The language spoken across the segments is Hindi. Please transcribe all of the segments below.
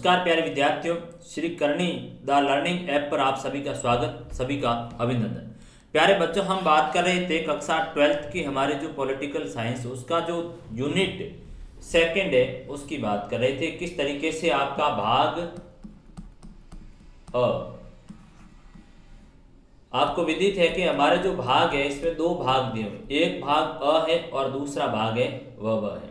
नमस्कार प्यारे विद्यार्थियों, Shri Karni the learning app पर आप सभी का स्वागत, सभी का अभिनंदन। प्यारे बच्चों, हम बात कर रहे थे कक्षा ट्वेल्थ की, हमारे जो पॉलिटिकल साइंस, उसका जो यूनिट सेकंड है, उसकी बात कर रहे थे। किस तरीके से आपका भाग, अ, आपको विदित है कि हमारे जो भाग है, इसमें दो भाग दिए हुए एक भाग अ है और दूसरा भाग है व है।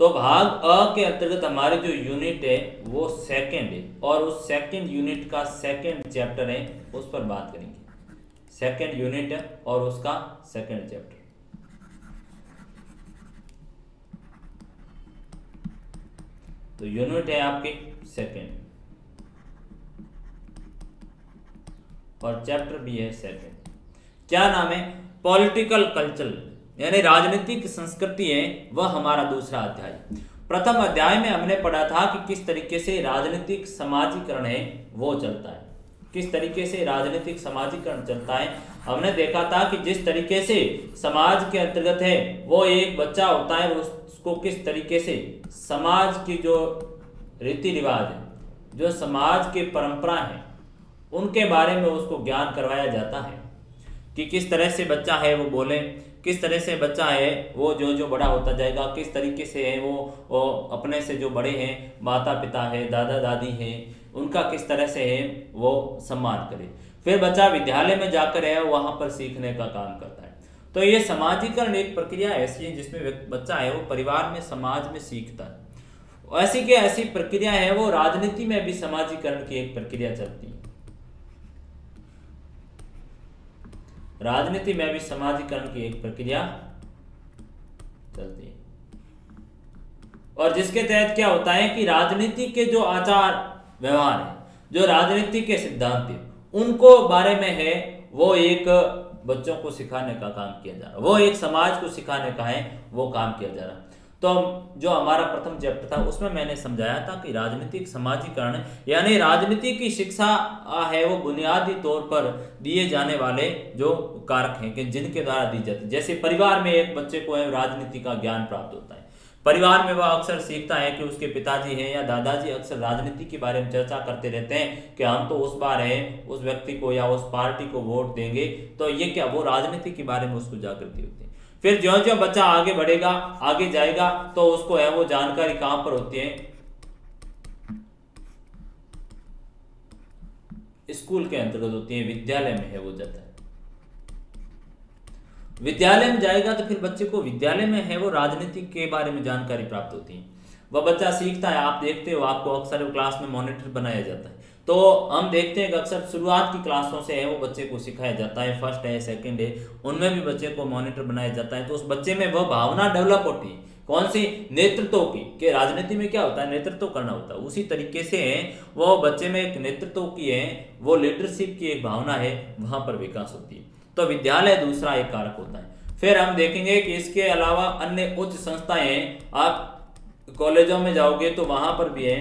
तो भाग अ के अंतर्गत हमारे जो यूनिट है, वो सेकंड है। और उस सेकंड यूनिट का सेकंड चैप्टर है, उस पर बात करेंगे। सेकंड यूनिट और उसका सेकंड चैप्टर तो यूनिट है आपके सेकंड और चैप्टर भी है सेकंड क्या नाम है? पॉलिटिकल कल्चर यानी राजनीतिक संस्कृति है, वह हमारा दूसरा अध्याय। प्रथम अध्याय में हमने पढ़ा था कि किस तरीके से राजनीतिक समाजीकरण है, वो चलता है। किस तरीके से राजनीतिक समाजीकरण चलता है, हमने देखा था कि जिस तरीके से समाज के अंतर्गत है, वो एक बच्चा होता है, उसको किस तरीके से समाज की जो रीति रिवाज है, जो समाज की परंपरा है, उनके बारे में उसको ज्ञान करवाया जाता है। कि किस तरह से बच्चा है वो बोले किस तरह से बच्चा है वो जो जो बड़ा होता जाएगा किस तरीके से है वो, वो अपने से जो बड़े हैं माता पिता है दादा दादी हैं उनका किस तरह से है वो सम्मान करे। फिर बच्चा विद्यालय में जाकर है वहाँ पर सीखने का काम करता है। तो ये समाजीकरण एक प्रक्रिया ऐसी है जिसमें बच्चा है वो परिवार में समाज में सीखता है। ऐसी के ऐसी प्रक्रिया है वो राजनीति में भी समाजीकरण की एक प्रक्रिया चलती है। राजनीति में भी समाजीकरण की एक प्रक्रिया चलती है। और जिसके तहत क्या होता है कि राजनीति के जो आचार व्यवहार है, जो राजनीति के सिद्धांत है, उनको बारे में है, वो एक बच्चों को सिखाने का काम किया जा रहा है, वो एक समाज को सिखाने का है, वो काम किया जा रहा है। तो जो हमारा प्रथम चैप्टर था, उसमें मैंने समझाया था कि राजनीतिक समाजीकरण, यानी राजनीति की शिक्षा है वो बुनियादी तौर पर दिए जाने वाले जो कारक हैं कि जिनके द्वारा दी जाती जैसे परिवार में एक बच्चे को राजनीति का ज्ञान प्राप्त होता है। परिवार में वह अक्सर सीखता है कि उसके पिताजी हैं या दादाजी अक्सर राजनीति के बारे में चर्चा करते रहते हैं कि हम तो उस बार हैं, उस व्यक्ति को या उस पार्टी को वोट देंगे तो ये क्या, वो राजनीति के बारे में उसको जागृति होती है। फिर ज्यो ज्यो बच्चा आगे बढ़ेगा, आगे जाएगा तो उसको है वो जानकारी कहाँ पर होती है? स्कूल के अंतर्गत होती है, विद्यालय में है वो जाता है विद्यालय में जाएगा तो फिर बच्चे को विद्यालय में है वो राजनीति के बारे में जानकारी प्राप्त होती है। वह बच्चा सीखता है, आप देखते हो, आपको अक्सर क्लास में मॉनिटर बनाया जाता है। तो हम देखते हैं कि अक्सर शुरुआत की क्लासों से है, वो बच्चे को सिखाया जाता है फ़र्स्ट है सेकंड है, उनमें भी बच्चे को मॉनिटर बनाया जाता है तो उस बच्चे में वह भावना डेवलप होती है। कौन सी नेतृत्व की, कि राजनीति में क्या होता है? नेतृत्व करना होता है। उसी तरीके से वो बच्चे में एक नेतृत्व की है, वो लीडरशिप की एक भावना है, वहाँ पर विकास होती है। तो विद्यालय दूसरा एक कारक होता है। फिर हम देखेंगे कि इसके अलावा अन्य उच्च संस्थाएँ आप कॉलेजों में जाओगे तो वहाँ पर भी है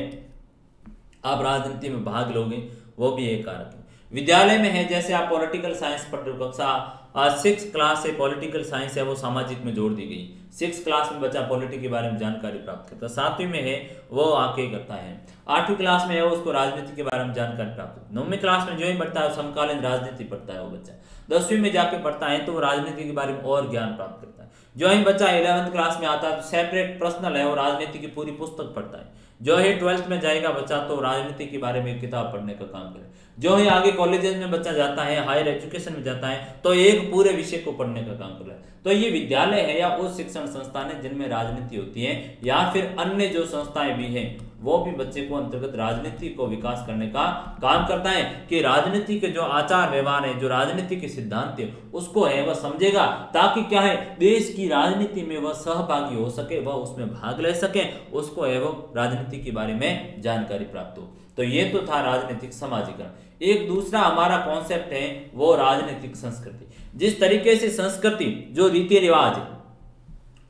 आप राजनीति में भाग लोगे, वो भी एक कारक है। विद्यालय में है, जैसे आप पॉलिटिकल साइंस पढ़ हो, कक्षा सिक्स क्लास से पॉलिटिकल साइंस है, वो सामाजिक में जोड़ दी गई। सिक्स क्लास में बच्चा पॉलिटिक के बारे में जानकारी प्राप्त करता है। सातवीं में है, वो आके करता है। आठवीं क्लास में है उसको राजनीति के बारे में जानकारी प्राप्त नौवीं क्लास में जो ही पढ़ता है समकालीन राजनीति पढ़ता है वो बच्चा। दसवीं में जाके पढ़ता है तो वो राजनीति के बारे में और ज्ञान प्राप्त करता है। जो ही बच्चा इलेवंथ क्लास में आता है तो सेपरेट पर्सनल है, वो राजनीति की पूरी पुस्तक पढ़ता है। जो ही ट्वेल्थ में जाएगा बच्चा तो राजनीति के बारे में किताब पढ़ने का काम करे। जो ही आगे कॉलेजेस में बच्चा जाता है, हायर एजुकेशन में जाता है तो एक पूरे विषय को पढ़ने का काम करे। तो ये विद्यालय है या उस शिक्षण संस्थान है जिनमें राजनीति होती है या फिर अन्य जो संस्थाएँ भी हैं वो भी बच्चे को अंतर्गत राजनीति को विकास करने का काम करता है कि राजनीति के जो आचार व्यवहार है, जो राजनीति के सिद्धांत है, उसको है, वह समझेगा, ताकि क्या है, देश की राजनीति में वह सहभागी हो सके, वह उसमें भाग ले सके, उसको है, वह राजनीति के बारे में जानकारी प्राप्त हो। तो ये तो था राजनीतिक समाजीकरण। एक दूसरा हमारा कॉन्सेप्ट है, वो राजनीतिक संस्कृति। जिस तरीके से संस्कृति, जो रीति रिवाज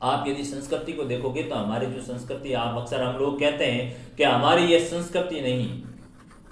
आप यदि संस्कृति को देखोगे तो हमारी जो संस्कृति, आप अक्सर हम लोग कहते हैं कि हमारी ये संस्कृति नहीं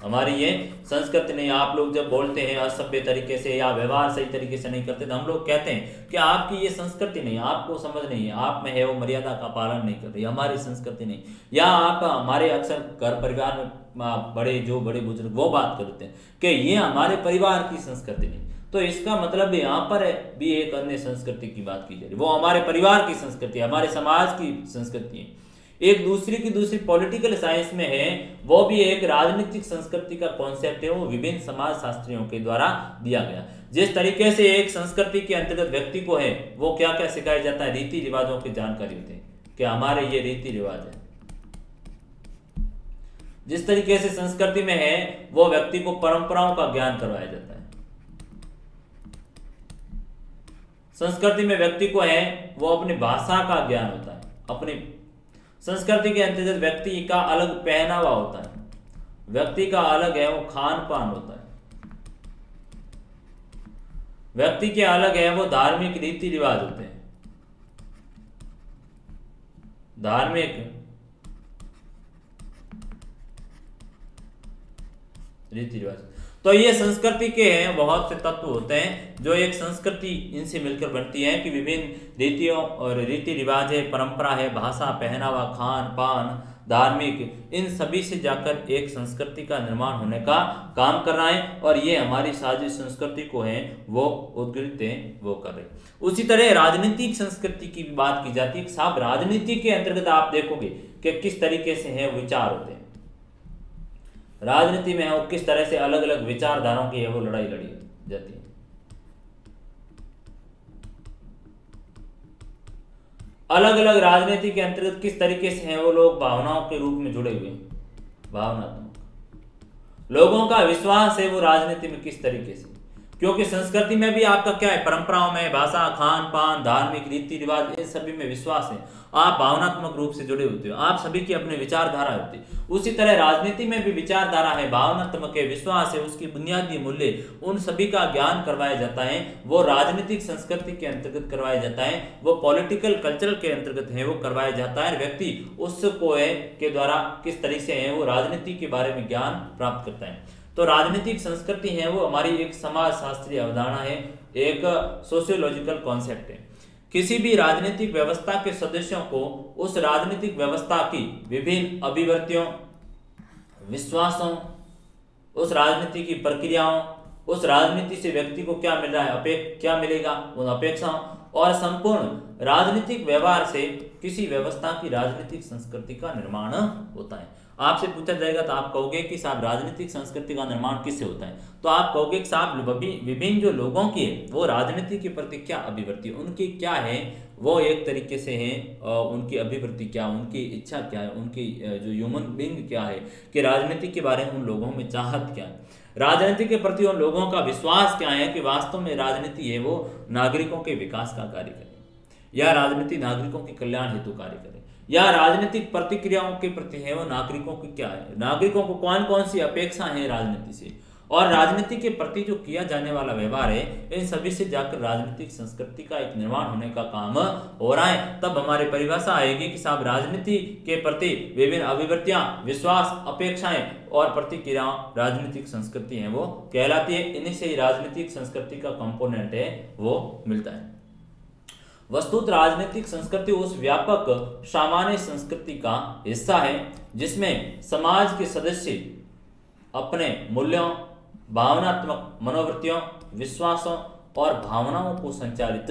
हमारी ये संस्कृति नहीं। आप लोग जब बोलते हैं असभ्य तरीके से या व्यवहार सही तरीके से नहीं करते तो हम लोग कहते हैं कि आपकी ये संस्कृति नहीं, आपको समझ नहीं है। आप में है वो मर्यादा का पालन नहीं कर रही हमारी संस्कृति नहीं। या आप हमारे अक्सर घर परिवार में बड़े, जो बड़े बुज़ुर्ग, वो बात करते हैं कि ये हमारे परिवार की संस्कृति नहीं। तो इसका मतलब यहाँ पर है, भी एक अन्य संस्कृति की बात की जा रही है। वो हमारे परिवार की संस्कृति है, हमारे समाज की संस्कृति है। एक दूसरी की दूसरी पॉलिटिकल साइंस में है, वो भी एक राजनीतिक संस्कृति का कॉन्सेप्ट है, वो विभिन्न समाज शास्त्रियों के द्वारा दिया गया। जिस तरीके से एक संस्कृति के अंतर्गत व्यक्ति को है, वो क्या क्या सिखाया जाता है, रीति रिवाजों की जानकारी होती है। कि हमारे ये रीति रिवाज है। जिस तरीके से संस्कृति में है, वो व्यक्ति को परंपराओं का ज्ञान करवाया जाता है। संस्कृति में व्यक्ति को है, वो अपनी भाषा का ज्ञान होता है। अपनी संस्कृति के अंतर्गत व्यक्ति का अलग पहनावा होता है। व्यक्ति का अलग है, वो खान पान होता है। व्यक्ति के अलग है, वो धार्मिक रीति रिवाज होते हैं। धार्मिक रीति रिवाज तो ये संस्कृति के हैं बहुत से तत्व होते हैं, जो एक संस्कृति इनसे मिलकर बनती है कि विभिन्न रीतियों और रीति रिवाज है परंपरा है, भाषा, पहनावा, खान, पान, धार्मिक, इन सभी से जाकर एक संस्कृति का निर्माण होने का काम कर रहा है और ये हमारी साजिश संस्कृति को है, वो उद्गृत वो कर रहे उसी तरह राजनीतिक संस्कृति की भी बात की जाती है, साहब, राजनीति के अंतर्गत आप देखोगे कि किस तरीके से है विचार होते हैं। राजनीति में है, वो किस तरह से अलग अलग विचारधाराओं की है, वो लड़ाई लड़ी जाती है। अलग अलग राजनीति के अंतर्गत किस तरीके से हैं, वो लोग भावनाओं के रूप में जुड़े हुए भावनात्मक। लोगों का विश्वास है वो राजनीति में किस तरीके से। क्योंकि संस्कृति में भी आपका क्या है, परंपराओं में भाषा खान पान धार्मिक रीति रिवाज इन सभी में विश्वास है। आप भावनात्मक रूप से जुड़े होते हो। आप सभी की अपने विचारधारा होती है। उसी तरह राजनीति में भी विचारधारा है, भावनात्मक है, विश्वास है, उसकी बुनियादी मूल्य उन सभी का ज्ञान करवाया जाता है, वो राजनीतिक संस्कृति के अंतर्गत करवाया जाता है, वो पॉलिटिकल कल्चर के अंतर्गत है, वो करवाया जाता है। व्यक्ति उसको है के द्वारा किस तरीके से है, वो राजनीति के बारे में ज्ञान प्राप्त करता है। तो राजनीतिक संस्कृति है, वो हमारी एक समाज शास्त्रीय अवधारणा है, एक सोशियोलॉजिकल कॉन्सेप्ट है। किसी भी राजनीतिक व्यवस्था के सदस्यों को उस राजनीतिक व्यवस्था की विभिन्न अभिवृत्तियों विश्वासों, उस राजनीति की प्रक्रियाओं, उस राजनीति से व्यक्ति को क्या मिल रहा है, अपे, क्या मिलेगा, उन अपेक्षाओं और संपूर्ण राजनीतिक व्यवहार से किसी व्यवस्था की राजनीतिक संस्कृति का निर्माण होता है। आपसे पूछा जाएगा तो आप कहोगे कि साहब, राजनीतिक संस्कृति का निर्माण किससे होता है? तो आप कहोगे कि साहब विभिन्न जो लोगों की है, वो राजनीति के प्रति क्या अभिवृत्ति उनकी क्या है? वो एक तरीके से है उनकी अभिवृत्ति क्या उनकी इच्छा क्या है? उनकी जो ह्यूमन बींग क्या है? कि राजनीति के बारे में उन लोगों में चाहत क्या है? राजनीति के प्रति उन लोगों का विश्वास क्या है कि वास्तव में राजनीति है वो नागरिकों के विकास का कार्य करे या राजनीति नागरिकों के कल्याण हेतु कार्य करे या राजनीतिक प्रतिक्रियाओं के प्रति है वो नागरिकों की क्या है? नागरिकों को कौन कौन सी अपेक्षा है राजनीति से? और राजनीति के प्रति जो किया जाने वाला व्यवहार है, इन सभी से जाकर राजनीतिक संस्कृति का एक निर्माण होने का काम हो रहा है। तब हमारी परिभाषा आएगी कि साहब राजनीति के प्रति विभिन्न अभिवृत्तियाँ विश्वास, अपेक्षाएँ और प्रतिक्रियाओं राजनीतिक संस्कृति है वो कहलाती है। इन्हीं से ही राजनीतिक संस्कृति का कंपोनेंट है, वो मिलता है। वस्तुत राजनीतिक संस्कृति उस व्यापक सामान्य संस्कृति का हिस्सा है, जिसमें समाज के सदस्य अपने मूल्यों, भावनात्मक मनोवृत्तियों, विश्वासों और भावनाओं को संचालित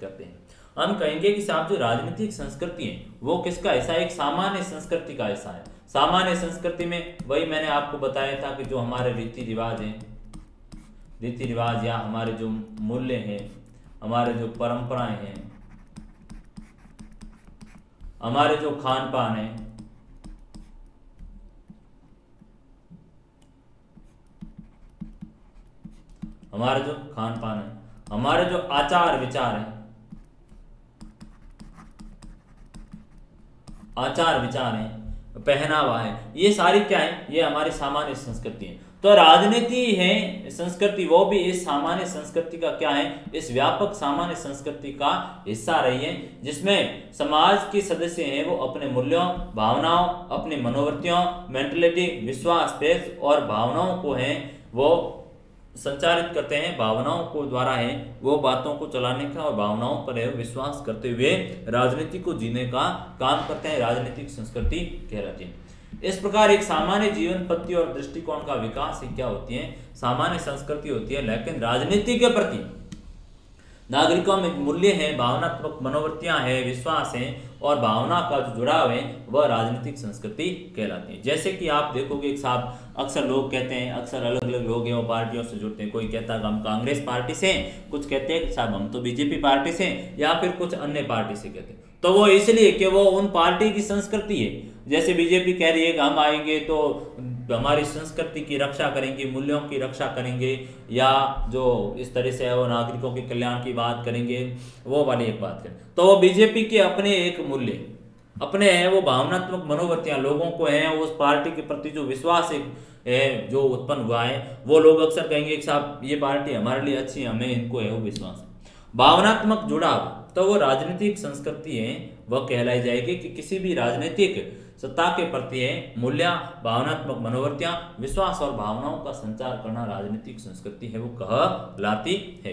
करते हैं। हम कहेंगे कि साहब जो राजनीतिक संस्कृति है, वो किसका ऐसा एक सामान्य संस्कृति का ऐसा है। सामान्य संस्कृति में वही मैंने आपको बताया था कि जो हमारे रीति रिवाज हैं रीति रिवाज या हमारे जो मूल्य हैं, हमारे जो परंपराएँ हैं हमारे जो खान पान है, हमारे जो खान पान है, हमारे जो आचार विचार है आचार विचार है, पहनावा है, ये सारी क्या है? ये हमारी सामान्य संस्कृति है। तो राजनीति है, संस्कृति वो भी इस सामान्य संस्कृति का क्या है, इस व्यापक सामान्य संस्कृति का हिस्सा रही है, जिसमें समाज के सदस्य हैं वो अपने मूल्यों, भावनाओं, अपनी मनोवृत्तियों मेंटलिटी विश्वास पेश और भावनाओं को है, वो संचारित करते हैं, भावनाओं को द्वारा है, वो बातों को चलाने का और भावनाओं पर है विश्वास करते हुए राजनीति को जीने का काम करते हैं, राजनीतिक संस्कृति कहलाती है। इस प्रकार एक सामान्य जीवन पद्धति और दृष्टिकोण का विकास ही क्या होती है? सामान्य संस्कृति होती है, लेकिन राजनीति के प्रति। नागरिकों में मूल्य है, भावनात्मक मनोवृत्तियाँ हैं, विश्वास है, और भावना का जो जुड़ाव है, वह राजनीतिक संस्कृति कहलाती है। जैसे कि आप देखोगे, एक साहब अक्सर लोग कहते हैं, अक्सर अलग अलग लोग हैं, वो पार्टियों से जुड़ते हैं। कोई कहता है हम कांग्रेस पार्टी से हैं, कुछ कहते हैं साहब हम तो बीजेपी पार्टी से हैं, या फिर कुछ अन्य पार्टी से कहते हैं। तो वो इसलिए कि वो उन पार्टी की संस्कृति है। जैसे बीजेपी कह रही है कि हम आएँगे तो हमारी संस्कृति की रक्षा करेंगे, मूल्यों की रक्षा करेंगे, या जो इस तरह से है वो नागरिकों के कल्याण की बात करेंगे, वो वाली एक बात करें तो वो बीजेपी के अपने एक मूल्य अपने हैं, वो भावनात्मक मनोवृत्तियाँ लोगों को हैं उस पार्टी के प्रति जो विश्वास है, जो उत्पन्न हुआ है, वो लोग अक्सर कहेंगे कि साहब, ये पार्टी हमारे लिए अच्छी है, हमें इनको है वो विश्वास है। भावनात्मक जुड़ाव तो वो राजनीतिक संस्कृति है वह कहलाई जाएगी कि किसी भी राजनीतिक सत्ता के प्रति है मूल्य, भावनात्मक मनोवृत्तियाँ, विश्वास और भावनाओं का संचार करना राजनीतिक संस्कृति है, वो कह लाती है।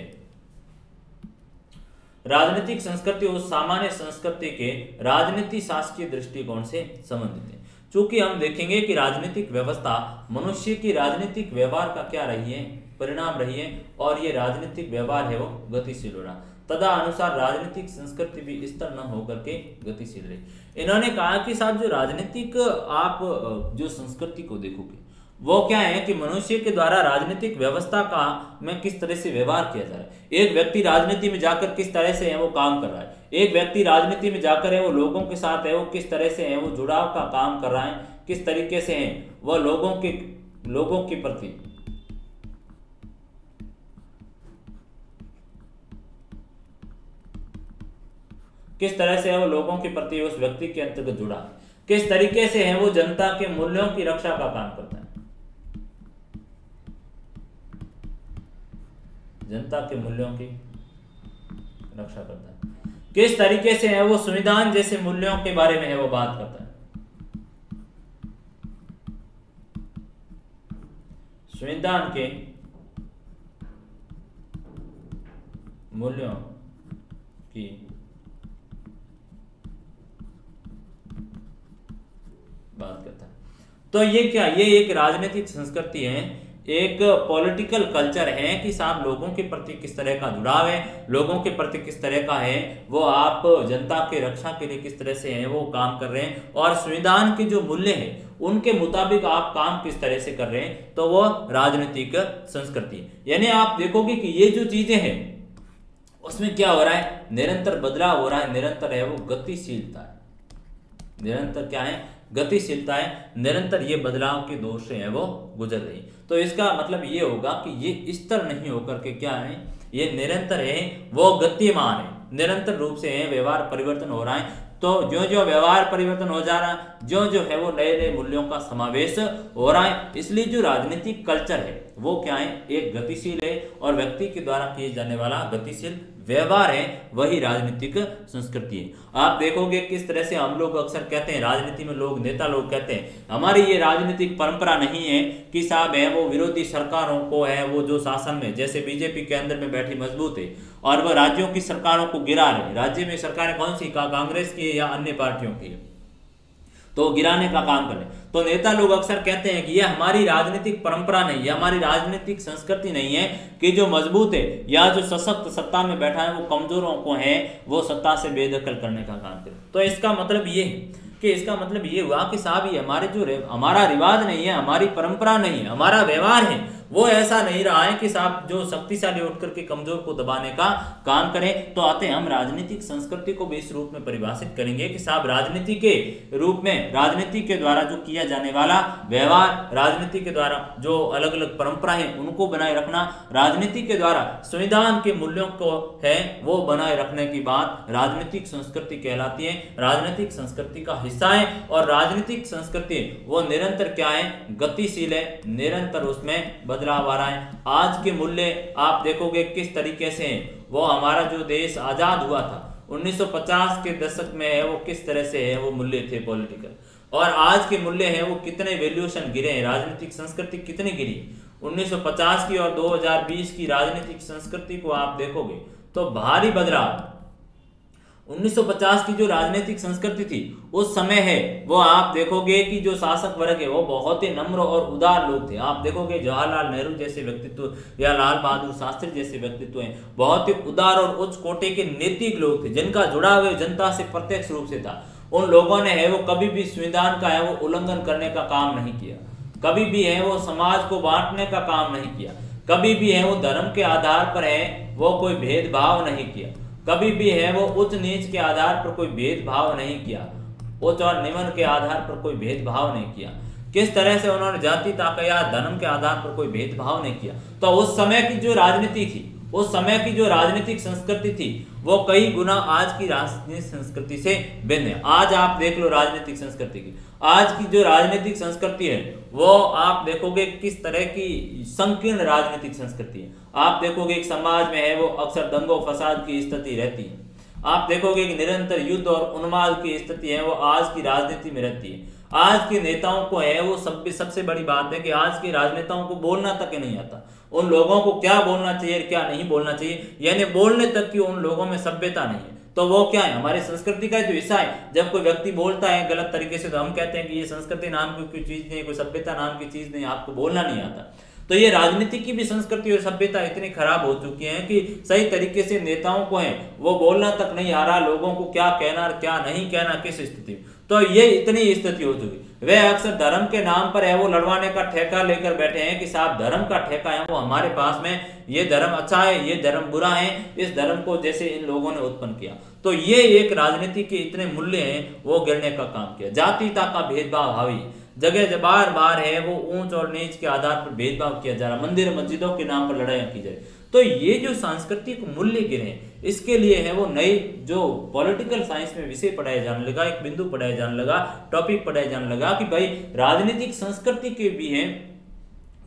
राजनीतिक संस्कृति उस सामान्य संस्कृति के राजनीति शासकीय दृष्टिकोण से संबंधित है। चूँकि हम देखेंगे कि राजनीतिक व्यवस्था मनुष्य की राजनीतिक व्यवहार का क्या रही है, परिणाम रही है, और ये राजनीतिक व्यवहार है वो गतिशील हो रहा। तदा अनुसार राजनीतिक संस्कृति भी स्तर न होकर के गतिशील रही। इन्होंने कहा कि साहब, जो राजनीतिक, आप, जो संस्कृति को देखोगे, वो क्या है कि मनुष्य के द्वारा राजनीतिक व्यवस्था का में किस तरह से व्यवहार किया जा रहा है? एक व्यक्ति राजनीति में जाकर किस तरह से है, वो काम कर रहा है। एक व्यक्ति राजनीति में जाकर है, वो लोगों के साथ है, वो किस तरह से है, वो जुड़ाव का काम कर रहा है, किस तरीके से है वह लोगों के लोगों के प्रति किस तरह से वो लोगों के प्रति उस व्यक्ति के अंतर्गत जुड़ा? किस तरीके से है वो जनता के मूल्यों की रक्षा का काम करता है? जनता के मूल्यों की रक्षा करता है। किस तरीके से है वो संविधान जैसे मूल्यों के बारे में है वो बात करता है? संविधान के मूल्यों की बात करता है। तो ये क्या, ये एक राजनीतिक संस्कृति है, एक पॉलिटिकल कल्चर है कि साहब लोगों के प्रति किस तरह का जुड़ाव है, लोगों के प्रति किस तरह का है, वो आप जनता के रक्षा के लिए किस तरह से है, वो काम कर रहे हैं, और संविधान के जो मूल्य है, उनके मुताबिक आप काम किस तरह से कर रहे हैं तो वो राजनीतिक संस्कृति यानी आप देखोगे कि ये जो चीज़ें हैं, उसमें क्या हो रहा है, निरंतर बदलाव हो रहा है, निरंतर है वो गतिशीलता है। निरंतर क्या है गतिशीलता है निरंतर ये बदलाव के दौर से है, वो गुजर रही। तो इसका मतलब ये होगा कि ये स्तर नहीं होकर के क्या है? ये निरंतर है, वो गतिमान है। निरंतर रूप से है, व्यवहार परिवर्तन हो रहा है। तो जो जो व्यवहार परिवर्तन हो जा रहा है जो जो है वो नए नए मूल्यों का समावेश हो रहा है। इसलिए जो राजनीतिक कल्चर है, वो क्या है? एक गतिशील है और व्यक्ति के द्वारा किए जाने वाला गतिशील व्यवहार है, वही राजनीतिक संस्कृति है। आप देखोगे किस तरह से हम लोग अक्सर कहते हैं, राजनीति में लोग, नेता लोग कहते हैं, हमारी ये राजनीतिक परंपरा नहीं है कि साहब है, वो विरोधी सरकारों को है, वो जो शासन में, जैसे बीजेपी के अंदर में बैठी मज़बूत है, और वह राज्यों की सरकारों को गिरा रहे राज्य में सरकारें कौन सी कांग्रेस की या अन्य पार्टियों की तो गिराने का काम करें। तो नेता लोग अक्सर कहते हैं कि यह हमारी राजनीतिक परंपरा नहीं है हमारी राजनीतिक संस्कृति नहीं है कि जो मज़बूत है या जो सशक्त सत्ता में बैठा है, वो कमजोरों को है, वो सत्ता से बेदखल करने का काम करे। तो इसका मतलब ये है कि इसका मतलब ये हुआ कि साहब, ये हमारे जो हमारा रिवाज नहीं है, हमारी परंपरा नहीं है, हमारा व्यवहार है वो ऐसा नहीं रहा है कि साहब जो शक्तिशाली उठ करके कमज़ोर को दबाने का काम करें तो आते हैं हम राजनीतिक संस्कृति को भी इस रूप में परिभाषित करेंगे कि साहब राजनीति के रूप में, राजनीति के द्वारा जो किया जाने वाला व्यवहार, राजनीति के द्वारा जो अलग अलग परंपरा है, उनको बनाए रखना, राजनीति के द्वारा संविधान के मूल्यों को है, वो बनाए रखने की बात राजनीतिक संस्कृति कहलाती है। राजनीतिक संस्कृति का हिस्सा है और राजनीतिक संस्कृति, वो निरंतर क्या है? गतिशील है, निरंतर उसमें बदलाव आ रहा है। आज के मूल्य आप देखोगे किस तरीके से हैं। वो हमारा जो देश आज़ाद हुआ था 1950 के दशक में है, वो किस तरह से है, वो मूल्य थे पॉलिटिकल और आज के मूल्य हैं, वो कितने वैल्यूएशन गिरे हैं, राजनीतिक संस्कृति कितनी गिरी। 1950 की और 2020 की राजनीतिक संस्कृति को आप देखोगे तो भारी बदलाव। 1950 की जो राजनीतिक संस्कृति थी, उस समय है, वो आप देखोगे कि जो शासक वर्ग है, वो बहुत ही नम्र और उदार लोग थे। आप देखोगे जवाहरलाल नेहरू जैसे व्यक्तित्व या लाल बहादुर शास्त्री जैसे व्यक्तित्व हैं, बहुत ही उदार और उच्च कोटे के नैतिक लोग थे, जिनका जुड़ा जुड़ाव जनता से प्रत्यक्ष रूप से था। उन लोगों ने है, वो कभी भी संविधान का है, वो उल्लंघन करने का काम नहीं किया। कभी भी है, वो समाज को बांटने का काम नहीं किया। कभी भी है, वो धर्म के आधार पर है, वो कोई भेदभाव नहीं किया। कभी भी है वो उच्च नीच के आधार पर कोई भेदभाव नहीं किया। उच्च और निम्न के आधार पर कोई भेदभाव नहीं किया। किस तरह से उन्होंने जाति ताकत या धर्म के आधार पर कोई भेदभाव नहीं किया। तो उस समय की जो राजनीति थी, उस समय की जो राजनीतिक संस्कृति थी, वो कई गुना आज की राजनीतिक संस्कृति से भिन्न है। आज आप देख लो राजनीतिक संस्कृति की। आज की जो राजनीतिक संस्कृति है, वो आप देखोगे किस तरह की संकीर्ण राजनीतिक संस्कृति है। आप देखोगे एक समाज में है, वो अक्सर दंगो, फसाद की स्थिति रहती है। आप देखोगे कि निरंतर युद्ध और उन्माद की स्थिति है, वो आज की राजनीति में रहती है। आज के नेताओं को है, वो सब सबसे बड़ी बात है कि आज के राजनेताओं को बोलना तक नहीं आता। उन लोगों को क्या बोलना चाहिए, क्या नहीं बोलना चाहिए, यानी बोलने तक की उन लोगों में सभ्यता नहीं है। तो वो क्या है? हमारी संस्कृति का जो हिस्सा है, जब कोई व्यक्ति बोलता है गलत तरीके से तो हम कहते हैं कि ये संस्कृति नाम की कोई चीज़ नहीं, कोई सभ्यता नाम की चीज़ नहीं, आपको बोलना नहीं आता। तो ये राजनीति की भी संस्कृति और सभ्यता इतनी खराब हो चुकी है कि सही तरीके से नेताओं को है, वो बोलना तक नहीं आ रहा, लोगों को क्या कहना क्या नहीं कहना, किस स्थिति तो ये इतनी स्थिति हो चुकी। वे अक्सर धर्म के नाम पर है, वो लड़वाने का ठेका लेकर बैठे हैं कि साहब, धर्म का ठेका है, वो हमारे पास में, ये धर्म अच्छा है, ये धर्म बुरा है, इस धर्म को जैसे इन लोगों ने उत्पन्न किया। तो ये एक राजनीति के इतने मूल्य हैं, वो गिरने का काम किया। जातिता का भेदभाव हावी। जगह जब बार बार है, वो ऊंच और नीच के आधार पर भेदभाव किया जा रहा मंदिर, मस्जिदों के नाम पर लड़ाइयाँ की जाए तो ये जो सांस्कृतिक मूल्य गिरे इसके लिए है वो नई, जो पॉलिटिकल साइंस में विषय पढ़ाया जाने लगा, एक बिंदु पढ़ाया जाने लगा टॉपिक पढ़ाया जाने लगा कि भाई राजनीतिक संस्कृति के भी हैं,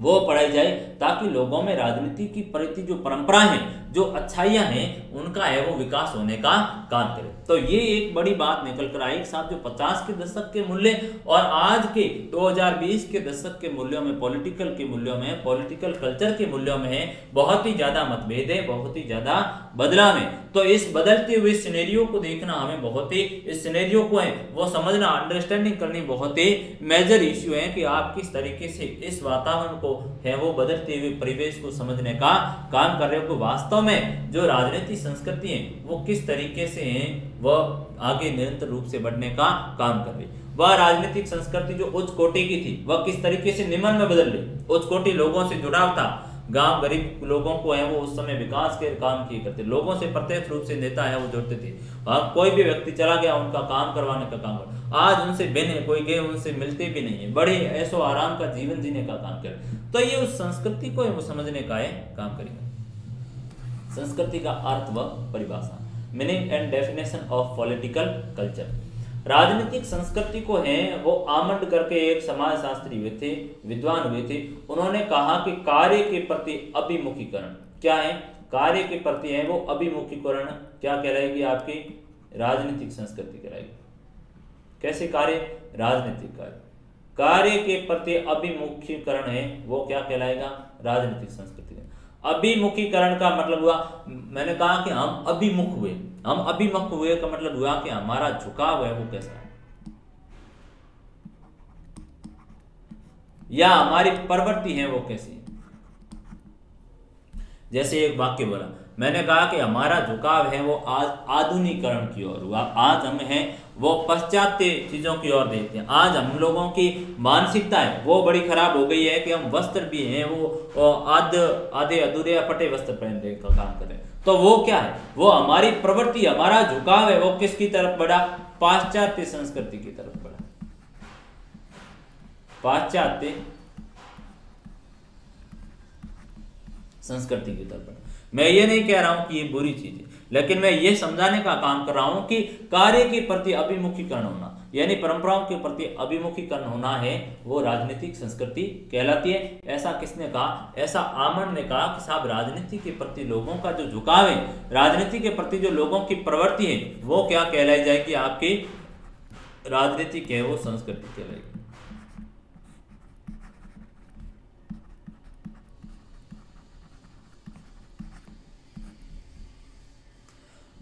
वो पढ़ाई जाए ताकि लोगों में राजनीति की प्रति जो परंपरा है जो अच्छाइयाँ हैं, उनका है वो विकास होने का काम करे तो ये एक बड़ी बात निकल कर आई साहब जो 50 के दशक के मूल्य और आज के 2020 के दशक के मूल्यों में, पॉलिटिकल के मूल्यों में, पॉलिटिकल कल्चर के मूल्यों में है, बहुत ही ज़्यादा मतभेद है, बहुत ही ज़्यादा बदलाव है। तो इस बदलते हुए सिनेरियो को देखना हमें बहुत ही, इस सिनेरियो को है, वो समझना अंडरस्टैंडिंग करनी बहुत ही मेजर इश्यू है कि आप किस तरीके से इस वातावरण को है वो बदलते हुए परिवेश को समझने का काम कर रहे हो वास्तव में जो राजनीतिक संस्कृति है, वो किस तरीके से है, वह आगे निरंतर रूप से बढ़ने का काम कर रही। वह राजनीतिक संस्कृति जो उच्च कोटि की थी, वह किस तरीके से निम्न में बदल रही। उच्च कोटि लोगों से जुड़ाव था। गाँव गरीब लोगों को है, वो उस समय विकास के काम किए करते। लोगों से प्रत्यक्ष रूप से नेता है, वो जुड़ते थे। वहाँ कोई भी व्यक्ति चला गया, उनका काम करवाने का काम कर। आज उनसे बिन कोई गए, उनसे मिलते भी नहीं है। बड़े ऐसो आराम का जीवन जीने का काम कर तो ये उस संस्कृति को वो समझने का है, काम करेगा। संस्कृति का अर्थ व परिभाषा। Meaning and definition of political culture राजनीतिक संस्कृति को है, वो आमंड करके एक समाज शास्त्री हुए थे, विद्वान हुए थे। उन्होंने कहा कि कार्य के प्रति अभिमुखीकरण क्या है? कार्य के प्रति है वो अभिमुखीकरण। क्या कहलाएगी आपकी? राजनीतिक संस्कृति कहलाएगी। कैसे कार्य? राजनीतिक कार्य। कार्य के प्रति अभिमुखीकरण है, वो क्या कहलाएगा? राजनीतिक संस्कृति। अभिमुखीकरण का मतलब हुआ। मैंने कहा कि हम अभिमुख हुए। हम अभिमुख हुए का मतलब हुआ कि हमारा झुकाव है वो कैसा है? या हमारी प्रवृत्ति है वो कैसी जैसे एक वाक्य बोला, मैंने कहा कि हमारा झुकाव है वो आज आधुनिकरण की ओर हुआ। आज हम हैं वो पश्चात्य चीज़ों की ओर देखते हैं। आज हम लोगों की मानसिकता है, वो बड़ी खराब हो गई है कि हम वस्त्र भी हैं, वो आध आधे, अधूरे या फटे वस्त्र पहनने का काम कर तो वो क्या है? वो हमारी प्रवृत्ति, हमारा झुकाव है, वो किसकी तरफ़ बढ़ा? पाश्चात्य संस्कृति की तरफ़ बढ़ा। पाश्चात्य संस्कृति की तरफ़ बढ़ा। मैं ये नहीं कह रहा हूँ कि ये बुरी चीज़ है। लेकिन मैं ये समझाने का काम कर रहा हूँ कि कार्य के प्रति अभिमुखीकरण होना, यानी परंपराओं के प्रति अभिमुखीकरण होना है, वो राजनीतिक संस्कृति कहलाती है। ऐसा किसने कहा? ऐसा आमन ने कहा कि साहब, राजनीति के प्रति लोगों का जो झुकाव है, राजनीति के प्रति जो लोगों की प्रवृत्ति है, वो क्या कहलाई जाएगी? आपकी राजनीति है वो संस्कृति कहलाएगी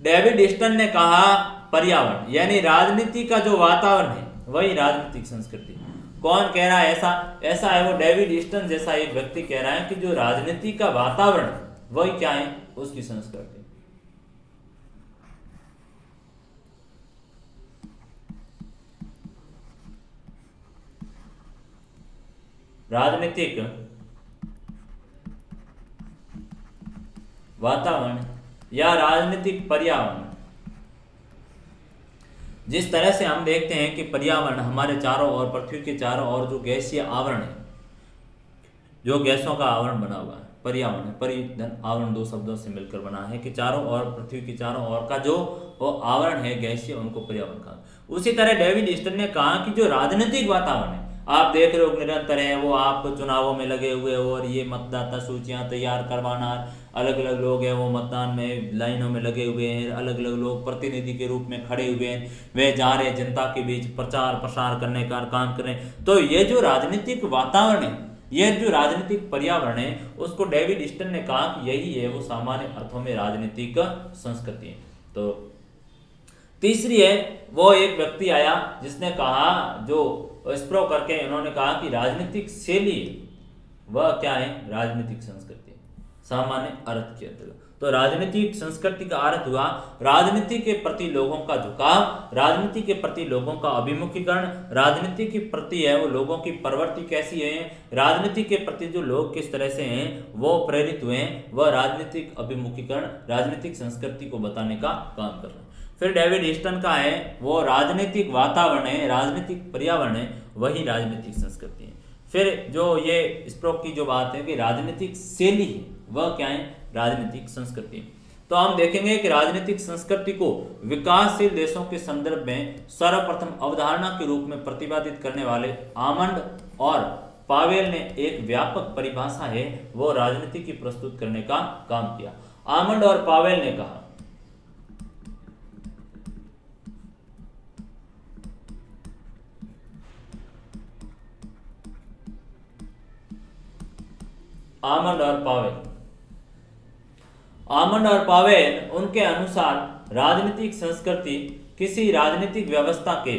डेविड स्टन ने कहा, पर्यावरण, यानी राजनीति का जो वातावरण है, वही राजनीतिक संस्कृति। कौन कह रहा है ऐसा? ऐसा है वो डेविड स्टन जैसा एक व्यक्ति कह रहा है कि जो राजनीति का वातावरण वही क्या है? उसकी संस्कृति। राजनीतिक वातावरण या राजनीतिक पर्यावरण। जिस तरह से हम देखते हैं कि पर्यावरण हमारे चारों ओर, पृथ्वी के चारों ओर जो गैसीय आवरण है, जो गैसों का आवरण बना हुआ है, पर्यावरण परिधन आवरण दो शब्दों से मिलकर बना है कि चारों ओर, पृथ्वी के चारों ओर का जो वो आवरण है, गैसीय, उनको पर्यावरण कहा उसी तरह डेविड स्टन ने कहा कि जो राजनीतिक वातावरण है, आप देख रहे हो निरंतर है वो आप चुनावों में लगे हुए हो और ये मतदाता सूचियाँ तैयार करवाना अलग अलग लोग हैं, वो मतदान में लाइनों में लगे हुए हैं अलग अलग लोग प्रतिनिधि के रूप में खड़े हुए हैं, वे जा रहे हैं जनता के बीच प्रचार प्रसार करने का काम कर रहे हैं। तो ये जो राजनीतिक वातावरण है, ये जो राजनीतिक पर्यावरण है, उसको डेविड स्टन ने कहा कि यही है वो सामान्य अर्थों में राजनीतिक संस्कृति है। तो तीसरी है, वो एक व्यक्ति आया जिसने कहा, जो स्प्रो करके उन्होंने कहा कि राजनीतिक शैली वह क्या है? राजनीतिक संस्कृति। सामान्य अर्थ के अंतर्गत तो राजनीतिक संस्कृति का अर्थ हुआ। राजनीति के प्रति लोगों का झुकाव, राजनीति के प्रति लोगों का अभिमुखीकरण, राजनीति के प्रति है वो लोगों की प्रवृत्ति कैसी है, राजनीति के प्रति जो लोग किस तरह से हैं, वो प्रेरित हुए हैं, वह राजनीतिक अभिमुखीकरण, राजनीतिक संस्कृति को बताने का काम कर रहे हैं। फिर डेविड ईस्टन का है, वो राजनीतिक वातावरण है, राजनीतिक पर्यावरण है, वही राजनीतिक संस्कृति है। फिर जो ये स्प्रोक की जो बात है कि राजनीतिक शैली है, वह क्या है? राजनीतिक संस्कृति। तो हम देखेंगे कि राजनीतिक संस्कृति को विकासशील देशों के संदर्भ में सर्वप्रथम अवधारणा के रूप में प्रतिपादित करने वाले आमंड और पावेल ने एक व्यापक परिभाषा है, वो राजनीति की प्रस्तुत करने का काम किया। आमंड और पावेल ने कहा आमंड और पावेल आमंड और पावेल उनके अनुसार राजनीतिक संस्कृति किसी राजनीतिक व्यवस्था के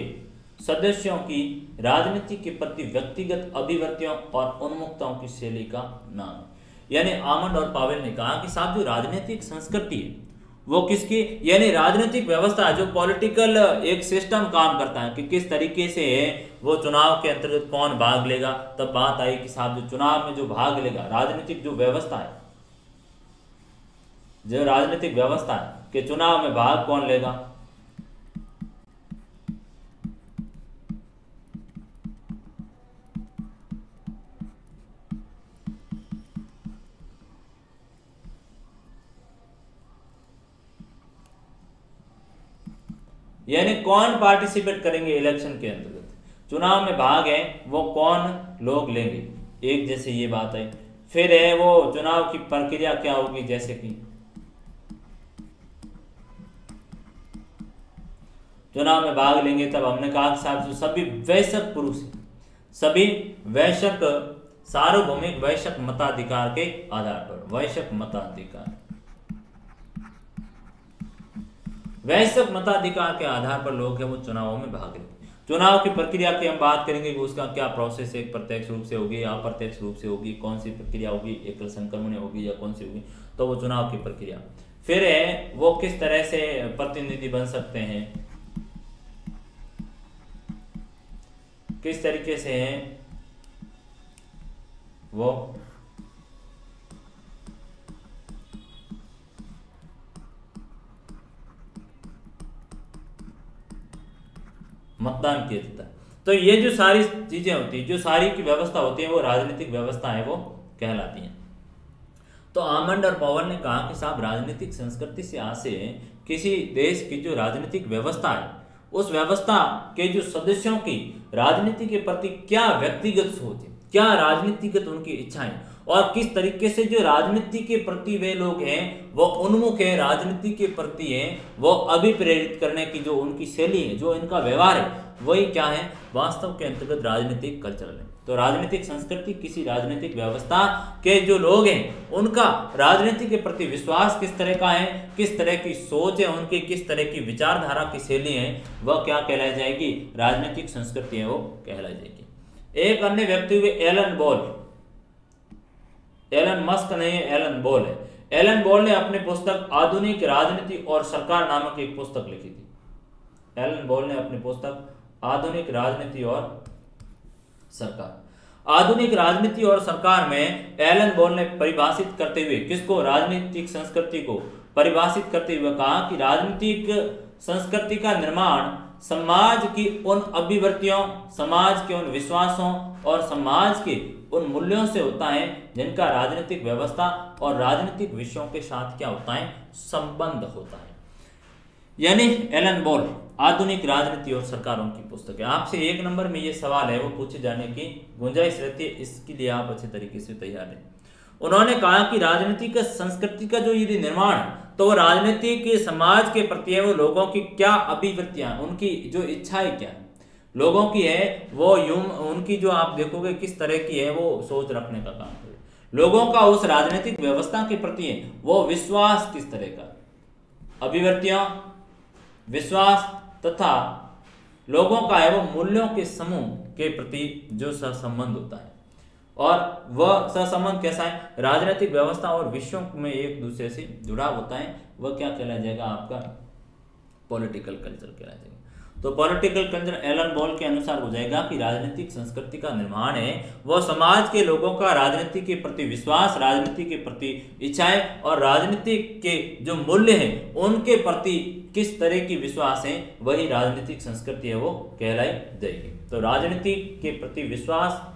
सदस्यों की राजनीति के प्रति व्यक्तिगत अभिवृत्तियों और उन्मुक्ताओं की शैली का नाम यानी आमंड और पावेल ने कहा कि साहब, जो राजनीतिक संस्कृति है वो किसकी? यानी राजनीतिक व्यवस्था, जो पॉलिटिकल एक सिस्टम काम करता है, कि किस तरीके से वो चुनाव के अंतर्गत कौन भाग लेगा? तब बात आई कि साहब, जो चुनाव में जो भाग लेगा, राजनीतिक जो व्यवस्था है, जो राजनीतिक व्यवस्था है, कि चुनाव में भाग कौन लेगा? यानी कौन पार्टिसिपेट करेंगे इलेक्शन के अंतर्गत? चुनाव में भाग है, वो कौन लोग लेंगे? एक जैसे ये बात है। फिर है वो चुनाव की प्रक्रिया क्या होगी, जैसे कि? चुनाव में भाग लेंगे, तब हमने कहा साहब सभी वैश्यक पुरुष सभी वैश्यक सार्वभौमिक वैश्यक मताधिकार के आधार पर वैश्यक मताधिकार। वैश्यक मताधिकार के आधार पर लोग हैं, वो चुनावों में भाग लेते हैं। चुनाव की प्रक्रिया की हम बात करेंगे कि उसका क्या प्रोसेस है, प्रत्यक्ष रूप से होगी या अप्रत्यक्ष रूप से होगी, कौन सी प्रक्रिया होगी, एक संक्रमण होगी या कौन सी होगी तो वो चुनाव की प्रक्रिया। फिर है, वो किस तरह से प्रतिनिधि बन सकते हैं? किस तरीके से हैं? वो मतदान किया जाता है। तो ये जो सारी चीज़ें होती है, जो सारी की व्यवस्था होती है, वो राजनीतिक व्यवस्था है वो कहलाती है। तो आमंड और पवन ने कहा कि साहब, राजनीतिक संस्कृति से आज से किसी देश की जो राजनीतिक व्यवस्था है, उस व्यवस्था के जो सदस्यों की राजनीति के प्रति क्या व्यक्तिगत सोच है, क्या राजनीतिगत उनकी इच्छाएँ और किस तरीके से जो राजनीति के प्रति वे लोग हैं, वो उन्मुख है, राजनीति के प्रति हैं, वो अभिप्रेरित करने की जो उनकी शैली है, जो इनका व्यवहार है, वही क्या है? वास्तव के अंतर्गत राजनीतिक कल्चरल है। तो राजनीतिक संस्कृति, किसी राजनीतिक व्यवस्था के जो लोग हैं, उनका राजनीति के प्रति विश्वास किस तरह का है, किस तरह की सोच है उनकी, किस तरह की विचारधारा, की शैली है, वह क्या कहलाई जाएगी? राजनीतिक संस्कृति है, वो कहलाई जाएगी। एक अन्य व्यक्ति हुए एलन बॉल। एलन मस्क नहीं है एलन बॉल है। एलन बॉल ने अपनी पुस्तक आधुनिक राजनीति और सरकार नामक एक पुस्तक लिखी थी। एलन बॉल ने अपनी पुस्तक आधुनिक राजनीति और सरकार। आधुनिक राजनीति और सरकार में एलन बोल ने परिभाषित करते हुए किसको? राजनीतिक संस्कृति को परिभाषित करते हुए कहा कि राजनीतिक संस्कृति का निर्माण समाज की उन अभिवृत्तियों समाज के उन विश्वासों और समाज के उन मूल्यों से होता है, जिनका राजनीतिक व्यवस्था और राजनीतिक विषयों के साथ क्या होता है? संबंध होता है। यानी एलन बॉल, आधुनिक राजनीति और सरकारों की पुस्तक है। आपसे एक नंबर में ये सवाल है, वो पूछे जाने की गुंजाइश रहती है, इसके लिए आप अच्छे तरीके से तैयार हैं। उन्होंने कहा कि राजनीतिक संस्कृति का जो यदि निर्माण तो राजनीति के, समाज के प्रति है वो लोगों की क्या अभिवृत्तियाँ, उनकी जो इच्छाएँ क्या? लोगों की है, वो यूम उनकी जो आप देखोगे किस तरह की है, वो सोच रखने का काम करे। लोगों का उस राजनीतिक व्यवस्था के प्रति है, वो विश्वास किस तरह का? अभिवृत्तियाँ, विश्वास तथा लोगों का है वो मूल्यों के समूह के प्रति जो सहसंबंध होता है। और वह सहसंबंध कैसा है? राजनीतिक व्यवस्था और विषयों में एक दूसरे से जुड़ा होता है। वह क्या कहला जाएगा? आपका पॉलिटिकल कल्चर कहला जाएगा। तो पॉलिटिकल कल्चर एलन बॉल के अनुसार हो जाएगा कि राजनीतिक संस्कृति का निर्माण है। वह समाज के लोगों का राजनीति के प्रति विश्वास, राजनीति के प्रति इच्छाएँ और राजनीति के जो मूल्य हैं, उनके प्रति किस तरह की विश्वास है, वही राजनीतिक संस्कृति है वो कहलाई जाएगी। तो राजनीति के प्रति विश्वास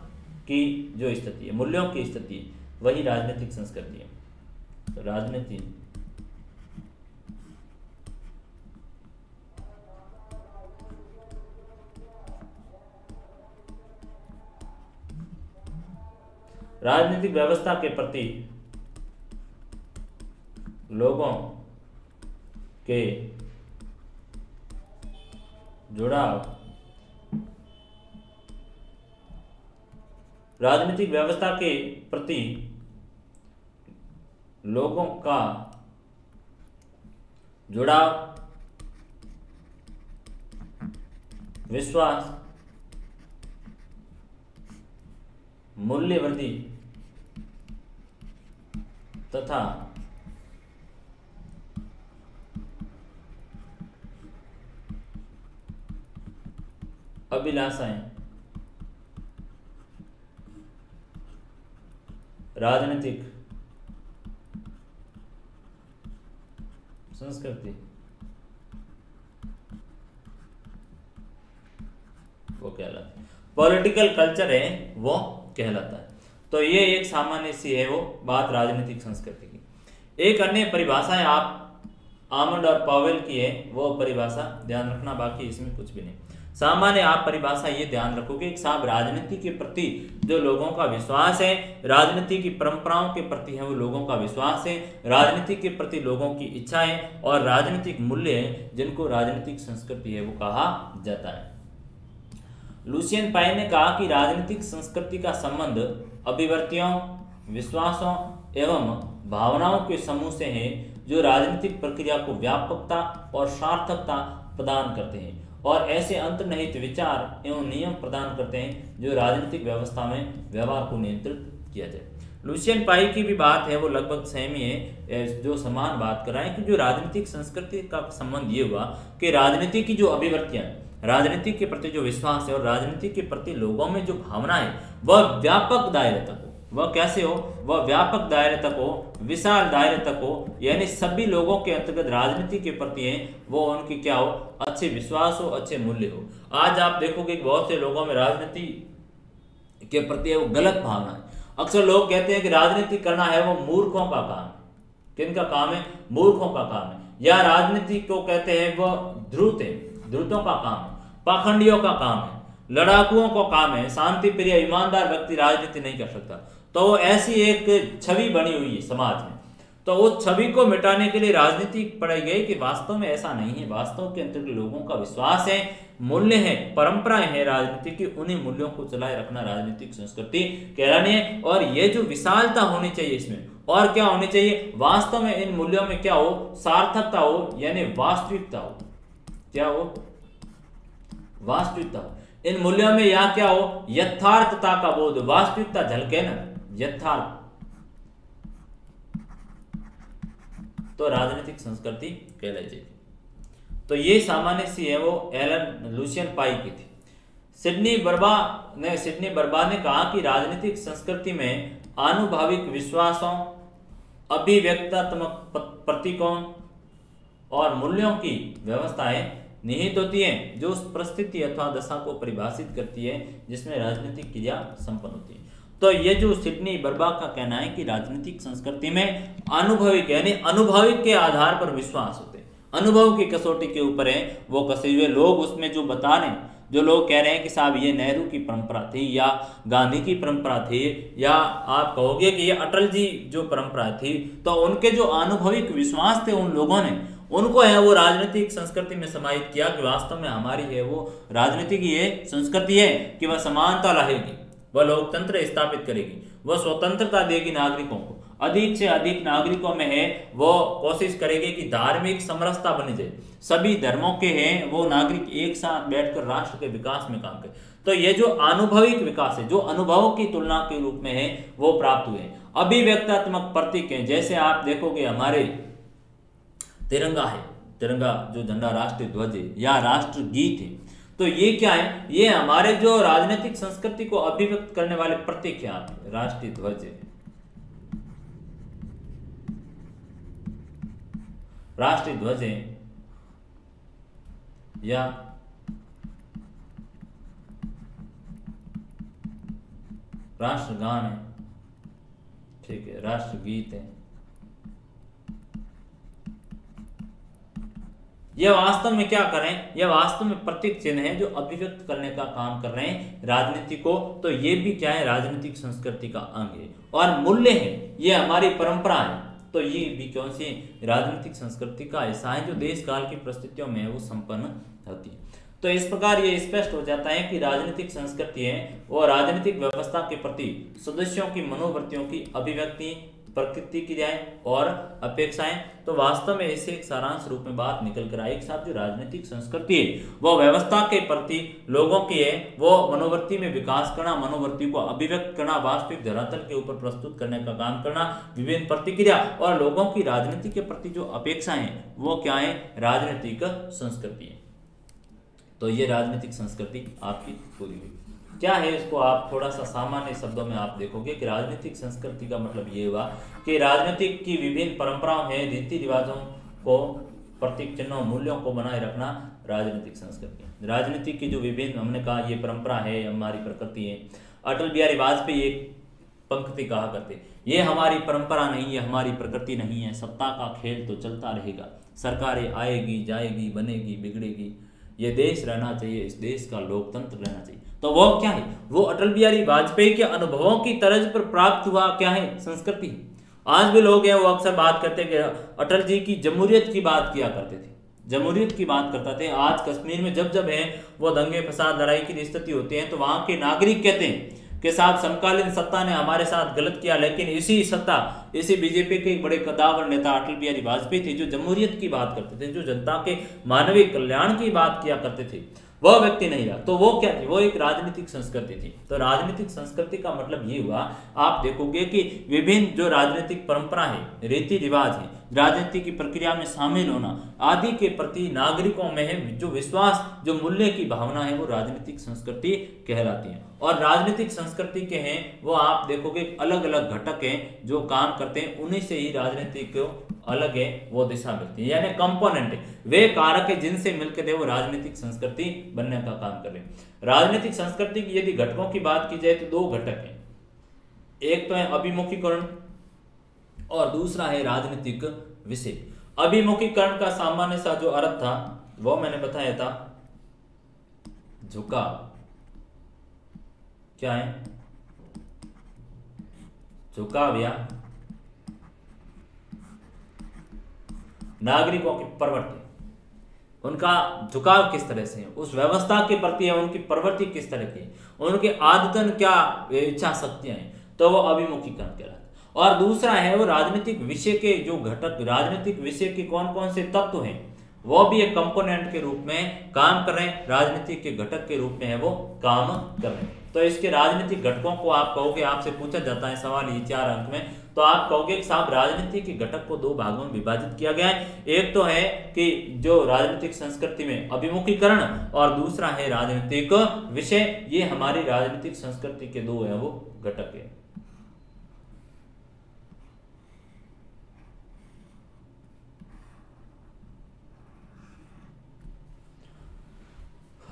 की जो स्थिति है, मूल्यों की स्थिति वही राजनीतिक संस्कृति है। तो राजनीति राजनीतिक व्यवस्था के प्रति लोगों के जुड़ाव राजनीतिक व्यवस्था के प्रति लोगों का जुड़ाव विश्वास मूल्य वृद्धि तथा अभिलाषाएँ। राजनीतिक संस्कृति। वो कहलाता है। पॉलिटिकल कल्चर है, वो कहलाता है। तो ये एक सामान्य सी है वो बात राजनीतिक संस्कृति की। एक अन्य परिभाषा है आप आमंड और पावेल की है, वो परिभाषा ध्यान रखना, बाकी इसमें कुछ भी नहीं। सामान्य आप परिभाषा ये ध्यान रखोगे कि साहब राजनीति के प्रति जो लोगों का विश्वास है, राजनीति की परंपराओं के प्रति है, वो लोगों का विश्वास है, राजनीति के प्रति लोगों की इच्छा है और राजनीतिक मूल्य है, जिनको राजनीतिक संस्कृति है, वो कहा जाता है। लुसियन पाई ने कहा कि राजनीतिक संस्कृति का संबंध अभिवर्तियों, विश्वासों एवं भावनाओं के समूह से है, जो राजनीतिक प्रक्रिया को व्यापकता और सार्थकता प्रदान करते हैं। और ऐसे अंतर्निहित विचार एवं नियम प्रदान करते हैं, जो राजनीतिक व्यवस्था में व्यवहार को नियंत्रित किया जाए। लुसियन पाई की भी बात है, वो लगभग सेम ही है जो समान बात कर रहा है कि जो राजनीतिक संस्कृति का संबंध ये हुआ कि राजनीति की जो अभिवृत्तियाँ राजनीति के प्रति जो विश्वास है और राजनीति के प्रति लोगों में जो भावना है, वह व्यापक दायरे तक वह कैसे हो? वह व्यापक दायरे तक हो, विशाल दायरे तक हो, यानी सभी लोगों के अंतर्गत राजनीति के प्रति है, वो उनकी क्या हो? अच्छे विश्वास हो, अच्छे मूल्य हो। आज आप देखोगे बहुत से लोगों में राजनीति के प्रति वो गलत भावना है। अक्सर लोग कहते हैं कि राजनीति करना है वो मूर्खों का काम किन का काम है? मूर्खों का काम है। या राजनीति को कहते हैं वह ध्रुत है ध्रुतों का काम है, पाखंडियों का काम है, लड़ाकुओं का काम है, शांति प्रिय, ईमानदार व्यक्ति राजनीति नहीं कर सकता। तो ऐसी एक छवि बनी हुई है समाज में। तो उस छवि को मिटाने के लिए राजनीति पढ़ाई गई कि वास्तव में ऐसा नहीं है। वास्तव के अंतर्गत लोगों का विश्वास है, मूल्य है, परंपराएँ हैं राजनीति की, उन्हीं मूल्यों को चलाए रखना राजनीतिक संस्कृति कहलानी है। और ये जो विशालता होनी चाहिए इसमें, और क्या होनी चाहिए? वास्तव में इन मूल्यों में क्या हो? सार्थकता हो, यानी वास्तविकता हो। क्या हो? वास्तविकता हो। इन मूल्यों में यहाँ क्या हो? यथार्थता का बोध। वास्तविकता झलके ना। यथार्थ तो राजनीतिक संस्कृति कहलाई जाएगी तो ये सामान्य सी है वो एलन लुसियन पाई की थी। सिडनी बर्बा ने, सिडनी बर्बा ने कहा कि राजनीतिक संस्कृति में आनुभाविक विश्वासों, अभिव्यक्तात्मक प्रतीकों और मूल्यों की व्यवस्थाएँ निहित होती हैं, जो उस परिस्थिति अथवा दशा को परिभाषित करती है, जिसमें राजनीतिक क्रिया संपन्न होती है। तो ये जो सिडनी बर्बा का कहना है कि राजनीतिक संस्कृति में अनुभविक यानी अनुभविक के आधार पर विश्वास होते हैं। अनुभव की कसौटी के ऊपर है, वो कसे हुए लोग उसमें जो बता रहे हैं, जो लोग कह रहे हैं कि साहब ये नेहरू की परंपरा थी या गांधी की परंपरा थी, या आप कहोगे कि ये अटल जी जो परंपरा थी तो उनके जो अनुभविक विश्वास थे उन लोगों ने, उनको है वो राजनीतिक संस्कृति में समाहित किया कि वास्तव में हमारी है वो राजनीति की ये संस्कृति है कि वह समानता लाएगी। वह लोकतंत्र स्थापित करेगी। वह स्वतंत्रता देगी नागरिकों को। अधिक से अधिक नागरिकों में है, वो कोशिश करेगी कि धार्मिक समरसता बनी जाए। सभी धर्मों के हैं, वो नागरिक एक साथ बैठकर राष्ट्र के विकास में काम करें। तो ये जो अनुभविक विकास है, जो अनुभवों की तुलना के रूप में है, वो प्राप्त हुए अभिव्यक्तात्मक प्रतीक है। जैसे आप देखोगे, हमारे तिरंगा है। तिरंगा जो झंडा राष्ट्रीय ध्वज है या राष्ट्र गीत है। तो ये क्या है? ये हमारे जो राजनीतिक संस्कृति को अभिव्यक्त करने वाले प्रतीक है राष्ट्रीय ध्वज। राष्ट्रीय ध्वज या राष्ट्रगान है। ठीक है, राष्ट्रगीत है। यह वास्तव में क्या करें? यह वास्तव में प्रतीक चिन्ह है जो अभिव्यक्त करने का काम कर रहे हैं राजनीति को। तो ये भी क्या है? राजनीतिक संस्कृति का अंग है। और मूल्य है। ये हमारी परंपरा है। तो ये भी कौन सी राजनीतिक संस्कृति का ऐसा है जो देश काल की परिस्थितियों में वो संपन्न होती है। तो इस प्रकार ये स्पष्ट हो जाता है कि राजनीतिक संस्कृति है वो राजनीतिक व्यवस्था के प्रति सदस्यों की मनोवृत्तियों की अभिव्यक्ति प्रकृति क्रियाएँ और अपेक्षाएँ। तो वास्तव में इसे एक सारांश रूप में बात निकल कर आई साथ जो राजनीतिक संस्कृति है, वो व्यवस्था के प्रति लोगों की है, वो मनोवृत्ति में विकास करना, मनोवृत्ति को अभिव्यक्त करना, वास्तविक धरातल के ऊपर प्रस्तुत करने का काम करना, विभिन्न प्रतिक्रिया और लोगों की राजनीति के प्रति जो अपेक्षाएँ वो क्या है? राजनीतिक संस्कृति है। तो ये राजनीतिक संस्कृति आपकी पूरी हुई। क्या है इसको आप थोड़ा सा सामान्य शब्दों में आप देखोगे कि राजनीतिक संस्कृति का मतलब ये हुआ कि राजनीतिक की विभिन्न परंपराओं है, रीति रिवाजों को, प्रतीक चिन्हों, मूल्यों को बनाए रखना राजनीतिक संस्कृति राजनीति की जो विभिन्न, हमने कहा ये परंपरा है, हमारी प्रकृति है। अटल बिहारी वाजपेयी एक पंक्ति कहा करते ये हमारी परंपरा नहीं है, हमारी प्रकृति नहीं है, सत्ता का खेल तो चलता रहेगा। सरकारें आएगी, जाएगी, बनेगी, बिगड़ेगी। ये देश रहना चाहिए, इस देश का लोकतंत्र रहना चाहिए। तो वो क्या है? वो अटल बिहारी वाजपेयी के अनुभवों की तरज पर प्राप्त हुआ क्या है? संस्कृति। आज भी लोग हैं, वो अक्सर बात करते कि अटल जी की जमहूरियत की बात किया करते थे। जमहूरियत की बात करते थे। आज कश्मीर में जब जब है, वो दंगे, फसाद, लड़ाई की स्थिति होती है तो वहाँ के नागरिक कहते हैं के साथ समकालीन सत्ता ने हमारे साथ गलत किया, लेकिन इसी सत्ता, इसी बीजेपी के बड़े कदावर नेता अटल बिहारी वाजपेयी थे, जो जमहूरियत की बात करते थे, जो जनता के मानवीय कल्याण की बात किया करते थे। वह व्यक्ति नहीं रहा। तो वो क्या थी? वो एक राजनीतिक संस्कृति थी। तो राजनीतिक संस्कृति का मतलब ये हुआ, आप देखोगे कि विभिन्न जो राजनीतिक परंपरा है, रीति रिवाज है, राजनीति की प्रक्रिया में शामिल होना, आदि के प्रति नागरिकों में जो विश्वास, जो मूल्य की भावना है, वो राजनीतिक संस्कृति कहलाती है। और राजनीतिक संस्कृति के हैं, वो आप देखोगे अलग अलग घटक हैं, जो काम करते हैं, उन्हीं से ही राजनीति को अलग है, वो दिशा मिलती है। यानी कंपोनेंट वे कारक है जिनसे मिलकर दे वो राजनीतिक संस्कृति बनने का काम कर रहे हैं। राजनीतिक संस्कृति की यदि घटकों की बात की जाए तो दो घटक हैं। एक तो है अभिमुखीकरण और दूसरा है राजनीतिक विषय। अभिमुखीकरण का सामान्य सा जो अर्थ था, वो मैंने बताया था झुका क्या है? झुकाव या नागरिकों की प्रवृत्ति उनका झुकाव किस तरह से है? उस व्यवस्था के प्रति है उनकी प्रवृत्ति किस तरह की है? उनके आदतन क्या इच्छा शक्तियाँ हैं? तो वो अभिमुखीकरण कहलाता और दूसरा है, वो राजनीतिक विषय के जो घटक, राजनीतिक विषय के कौन कौन से तत्व हैं, वो भी एक कंपोनेंट के रूप में काम कर रहे हैं। राजनीतिक के घटक के रूप में है वो काम कर रहे हैं। तो इसके राजनीतिक घटकों को आप कहोगे, आपसे पूछा जाता है सवाल ये चार अंक में तो आप कहोगे कि साहब, राजनीति के घटक को दो भागों में विभाजित किया गया है। एक तो है कि जो राजनीतिक संस्कृति में अभिमुखीकरण और दूसरा है राजनीतिक विषय। ये हमारी राजनीतिक संस्कृति के दो है, वो घटक है।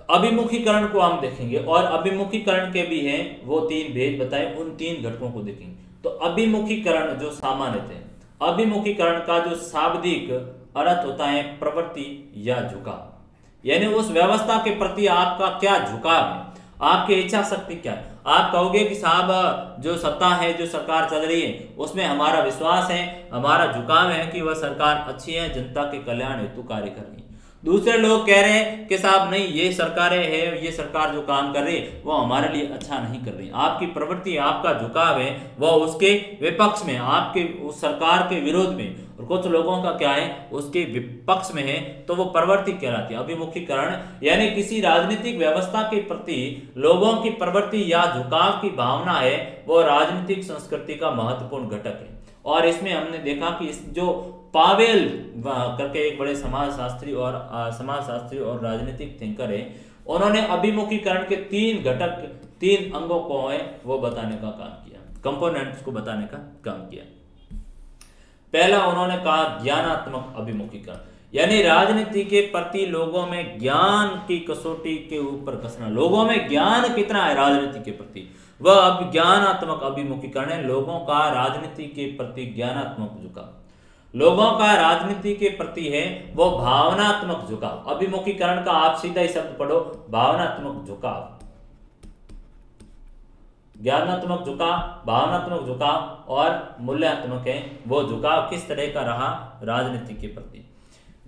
अभिमुखीकरण को हम देखेंगे और अभिमुखीकरण के भी हैं, वो तीन भेद बताए, उन तीन घटकों को देखेंगे। तो अभिमुखीकरण जो सामान्य थे, अभिमुखीकरण का जो शाब्दिक अर्थ होता है, प्रवृत्ति या झुकाव। यानी उस व्यवस्था के प्रति आपका क्या झुकाव है? आपकी इच्छा शक्ति क्या है? आप कहोगे कि साहब, जो सत्ता है, जो सरकार चल रही है, उसमें हमारा विश्वास है, हमारा झुकाव है कि वह सरकार अच्छी है, जनता के कल्याण हेतु कार्य कर रही है। दूसरे लोग कह रहे हैं कि साहब, नहीं, ये सरकारें है, ये सरकार जो काम कर रही है, वो हमारे लिए अच्छा नहीं कर रही। आपकी प्रवृत्ति, आपका झुकाव है वह उसके विपक्ष में, आपके, उस सरकार के विरोध में। और कुछ लोगों का क्या है, उसके विपक्ष में है तो वो प्रवृत्ति कहलाती है। अभिमुखीकरण यानी किसी राजनीतिक व्यवस्था के प्रति लोगों की प्रवृत्ति या झुकाव की भावना है, वो राजनीतिक संस्कृति का महत्वपूर्ण घटक है। और इसमें हमने देखा कि इस जो पावेल करके एक बड़े समाजशास्त्री और समाजशास्त्री और राजनीतिक थिंकर है। उन्होंने अभिमुखीकरण के तीन घटक, तीन अंगों को है, वो बताने का काम किया। कंपोनेंट्स को बताने का काम किया। पहला, उन्होंने कहा ज्ञानात्मक अभिमुखीकरण। यानी राजनीति के प्रति लोगों में ज्ञान की कसौटी के ऊपर कसना। लोगों में ज्ञान कितना है राजनीति के प्रति? वह अब ज्ञानात्मक अभिमुखीकरण है। लोगों का राजनीति के प्रति ज्ञानात्मक झुकाव। लोगों का राजनीति के प्रति है, वो भावनात्मक झुकाव। अभिमुखीकरण का आप सीधा ही शब्द पढ़ो, भावनात्मक झुकाव। ज्ञानात्मक झुकाव, भावनात्मक झुकाव और मूल्यात्मक है, वो झुकाव किस तरह का रहा, राजनीति के प्रति।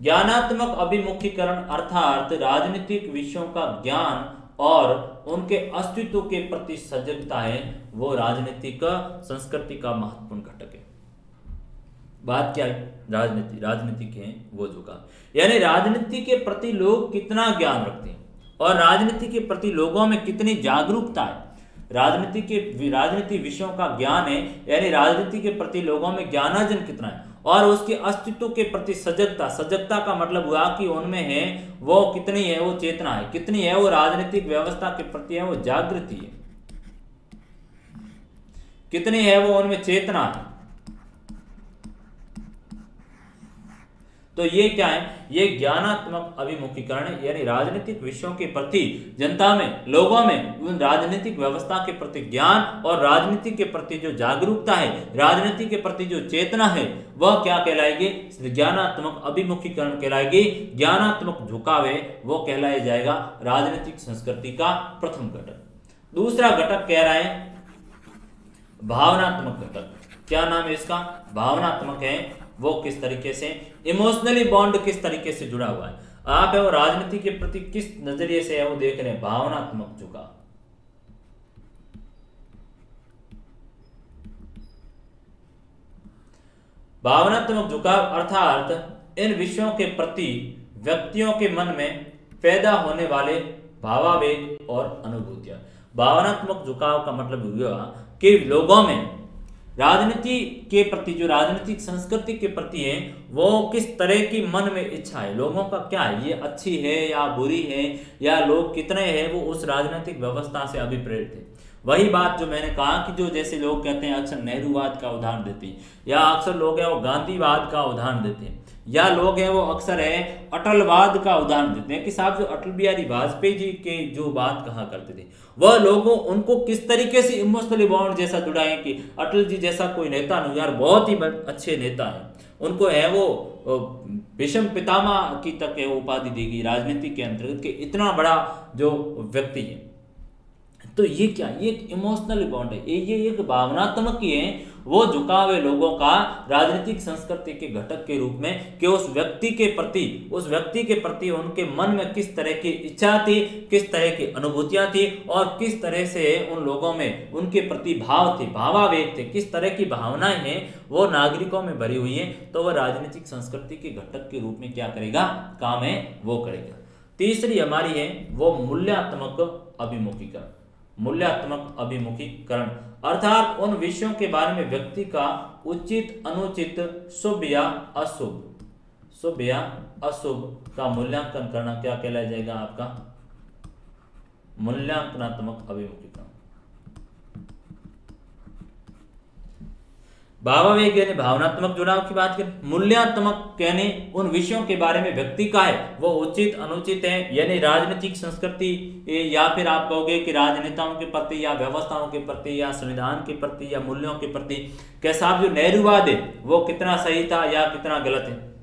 ज्ञानात्मक अभिमुखीकरण अर्थात राजनीतिक विषयों का ज्ञान और उनके अस्तित्व के प्रति सजगता है, वो राजनीतिक संस्कृति का महत्वपूर्ण घटक है। बात क्या है? राजनीति राजनीति के वो झुकाव यानी राजनीति के प्रति लोग कितना ज्ञान रखते हैं और राजनीति के प्रति लोगों में कितनी जागरूकता है? राजनीति के राजनीति विषयों का ज्ञान है, यानी राजनीति के प्रति लोगों में ज्ञानार्जन कितना है? और उसके अस्तित्व के प्रति सजगता सजगता का मतलब हुआ कि उनमें है, वो कितनी है, वो चेतना है। कितनी है वो राजनीतिक व्यवस्था के प्रति है, वो जागृति है। कितनी है वो उनमें चेतना है? तो ये क्या है? ये ज्ञानात्मक अभिमुखीकरण, यानी राजनीतिक विषयों के प्रति जनता में, लोगों में उन राजनीतिक व्यवस्था के प्रति ज्ञान और राजनीति के प्रति जो जागरूकता है, राजनीति के प्रति जो चेतना है, वह क्या कहलाएगी? ज्ञानात्मक अभिमुखीकरण कहलाएगी। ज्ञानात्मक झुकाव, वो कहलाया जाएगा राजनीतिक संस्कृति का प्रथम घटक। दूसरा घटक कह रहा है भावनात्मक घटक। क्या नाम है इसका? भावनात्मक है वो किस तरीके से इमोशनली बॉन्ड किस तरीके से जुड़ा हुआ है? आप है वो राजनीति के प्रति किस नज़रिए से है वो देख रहे हैं? भावनात्मक झुकाव। भावनात्मक झुकाव अर्थात इन विषयों के प्रति व्यक्तियों के मन में पैदा होने वाले भावावेग और अनुभूतियाँ। भावनात्मक झुकाव का मतलब हुआ कि लोगों में राजनीति के प्रति, जो राजनीतिक संस्कृति के प्रति है, वो किस तरह की मन में इच्छा है? लोगों का क्या है? ये अच्छी है या बुरी है? या लोग कितने हैं? वो उस राजनीतिक व्यवस्था से अभिप्रेरित है। वही बात जो मैंने कहा कि जो जैसे लोग कहते हैं, अक्सर नेहरूवाद का उदाहरण देते हैं, या अक्सर लोग हैं वो गांधीवाद का उदाहरण देते हैं। या लोग हैं वो अक्सर है अटलवाद का उदाहरण देते हैं कि साहब जो अटल बिहारी वाजपेयी जी के जो बात कहा करते थे, वह लोगों, उनको किस तरीके से इमोशनली बॉन्ड जैसा जुड़ा है कि अटल जी जैसा कोई नेता नहीं, यार बहुत ही अच्छे नेता है। उनको है वो विषम पितामा की तक है उपाधि देगी राजनीति के अंतर्गत के इतना बड़ा जो व्यक्ति है। तो ये क्या, ये एक इमोशनल बॉन्ड है ये एक भावनात्मक ही है वो झुकावे लोगों का राजनीतिक संस्कृति के घटक के रूप में कि उस व्यक्ति के प्रति, उस व्यक्ति के प्रति उनके मन में किस तरह की इच्छा थी, किस तरह की अनुभूतियाँ थी और किस तरह से उन लोगों में उनके प्रति भाव थे, भावावेग थे, किस तरह की भावनाएँ हैं, वो नागरिकों में भरी हुई है तो वह राजनीतिक संस्कृति के घटक के रूप में क्या करेगा? काम है वो करेगा। तीसरी हमारी है वो मूल्यात्मक अभिमुखीकरण। मूल्यात्मक अभिमुखीकरण। अर्थात उन विषयों के बारे में व्यक्ति का उचित, अनुचित, शुभ या अशुभ। शुभ या अशुभ का मूल्यांकन करना क्या कहलाया जाएगा आपका? मूल्यांकनात्मक अभिमुखीकरण। भावावेग यानी भावनात्मक जुड़ाव की बात करें, मूल्यात्मक यानी उन विषयों के बारे में व्यक्ति का है, वो उचित, अनुचित है, यानी राजनीतिक संस्कृति या फिर आप कहोगे कि राजनेताओं के प्रति या व्यवस्थाओं के प्रति या संविधान के प्रति या मूल्यों के प्रति, कैसा जो नेहरूवाद है, वो कितना सही था या कितना गलत है?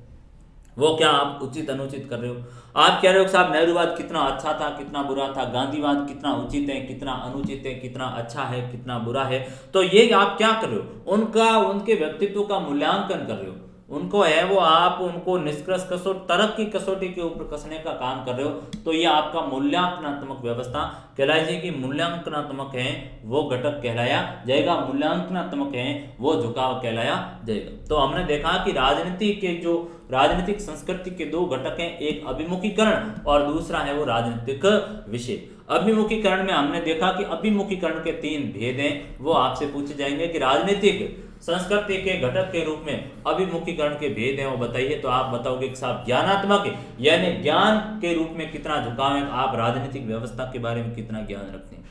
वो क्या आप उचित अनुचित कर रहे हो? आप कह रहे हो साहब नेहरूवाद कितना अच्छा था, कितना बुरा था, गांधीवाद कितना उचित है, कितना अनुचित है, कितना अच्छा है, कितना बुरा है? तो ये आप क्या कर रहे हो? उनका, उनके व्यक्तित्व का मूल्यांकन कर रहे हो। उनको है वो आप उनको निष्कर्ष कसोट, तरक की कसौटी के ऊपर कसने का काम कर रहे हो तो ये आपका मूल्यांकनात्मक व्यवस्था कहलाई जाएगी। मूल्यांकनात्मक है, वो घटक कहलाया जाएगा। मूल्यांकनात्मक है, वो झुकाव कहलाया जाएगा। तो हमने देखा कि राजनीति के जो राजनीतिक संस्कृति के दो घटक हैं एक अभिमुखीकरण और दूसरा है वो राजनीतिक विषय। अभिमुखीकरण में हमने देखा कि अभिमुखीकरण के तीन भेद हैं वो आपसे पूछे जाएँगे कि राजनीतिक संस्कृति के घटक के रूप में अभिमुखीकरण के भेद हैं, वो बताइए तो आप बताओगे कि साहब ज्ञानात्मक, यानी ज्ञान के रूप में कितना झुकाव है, आप राजनीतिक व्यवस्था के बारे में कितना ज्ञान रखते हैं।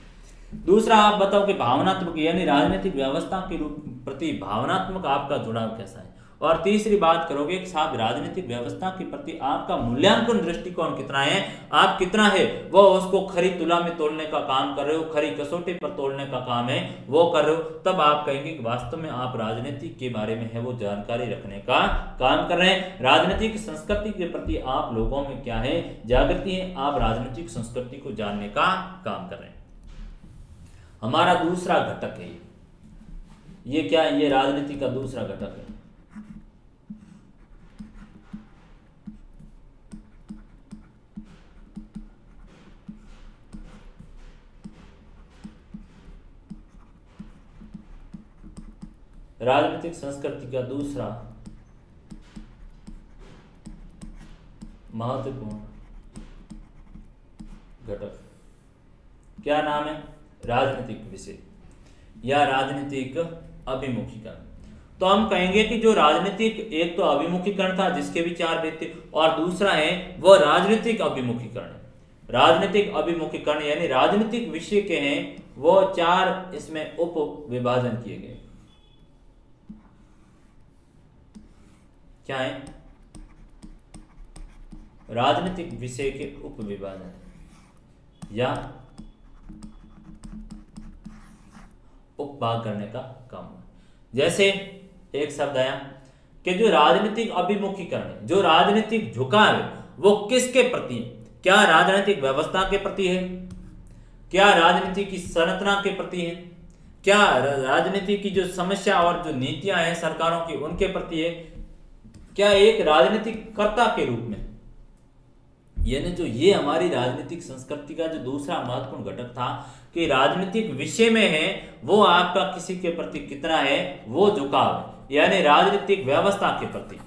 दूसरा, आप बताओ कि भावनात्मक, यानी राजनीतिक व्यवस्था के रूप, प्रति भावनात्मक आपका जुड़ाव कैसा है? और तीसरी बात करोगे साहब, राजनीतिक व्यवस्था के प्रति आपका मूल्यांकन दृष्टिकोण कितना है? आप कितना है? वो उसको खरी तुला में तोड़ने का काम कर रहे हो, खरी कसौटी पर तोड़ने का काम है, वो कर रहे हो। तब आप कहेंगे कि वास्तव में आप राजनीति के बारे में है, वो जानकारी रखने का काम कर रहे हैं। राजनीतिक संस्कृति के प्रति आप लोगों में क्या है? जागृति है, आप राजनीतिक संस्कृति को जानने का काम कर रहे हैं। हमारा दूसरा घटक है ये क्या है? ये राजनीति का दूसरा घटक है। राजनीतिक संस्कृति का दूसरा महत्वपूर्ण घटक। क्या नाम है? राजनीतिक विषय या राजनीतिक अभिमुखीकरण। तो हम कहेंगे कि जो राजनीतिक, एक तो अभिमुखीकरण था, जिसके भी चार भेद थे, और दूसरा है, वह राजनीतिक अभिमुखीकरण। राजनीतिक अभिमुखीकरण यानी राजनीतिक विषय के हैं वो चार इसमें उप विभाजन किए गए। क्या है? राजनीतिक विषय के उप विभाजन या उपभाग करने का काम। जैसे एक शब्द आया कि जो राजनीतिक अभिमुखीकरण जो राजनीतिक झुकाव वो किसके प्रति है? क्या राजनीतिक व्यवस्था के प्रति है? क्या राजनीति की संरचना के प्रति है? क्या राजनीति की जो समस्या और जो नीतियाँ हैं सरकारों की, उनके प्रति है? क्या एक राजनीतिक कर्ता के रूप में? यानी जो ये हमारी राजनीतिक संस्कृति का जो दूसरा महत्वपूर्ण घटक था कि राजनीतिक विषय में है, वो आपका किसी के प्रति कितना है, वो झुकाव यानी राजनीतिक व्यवस्था के प्रति।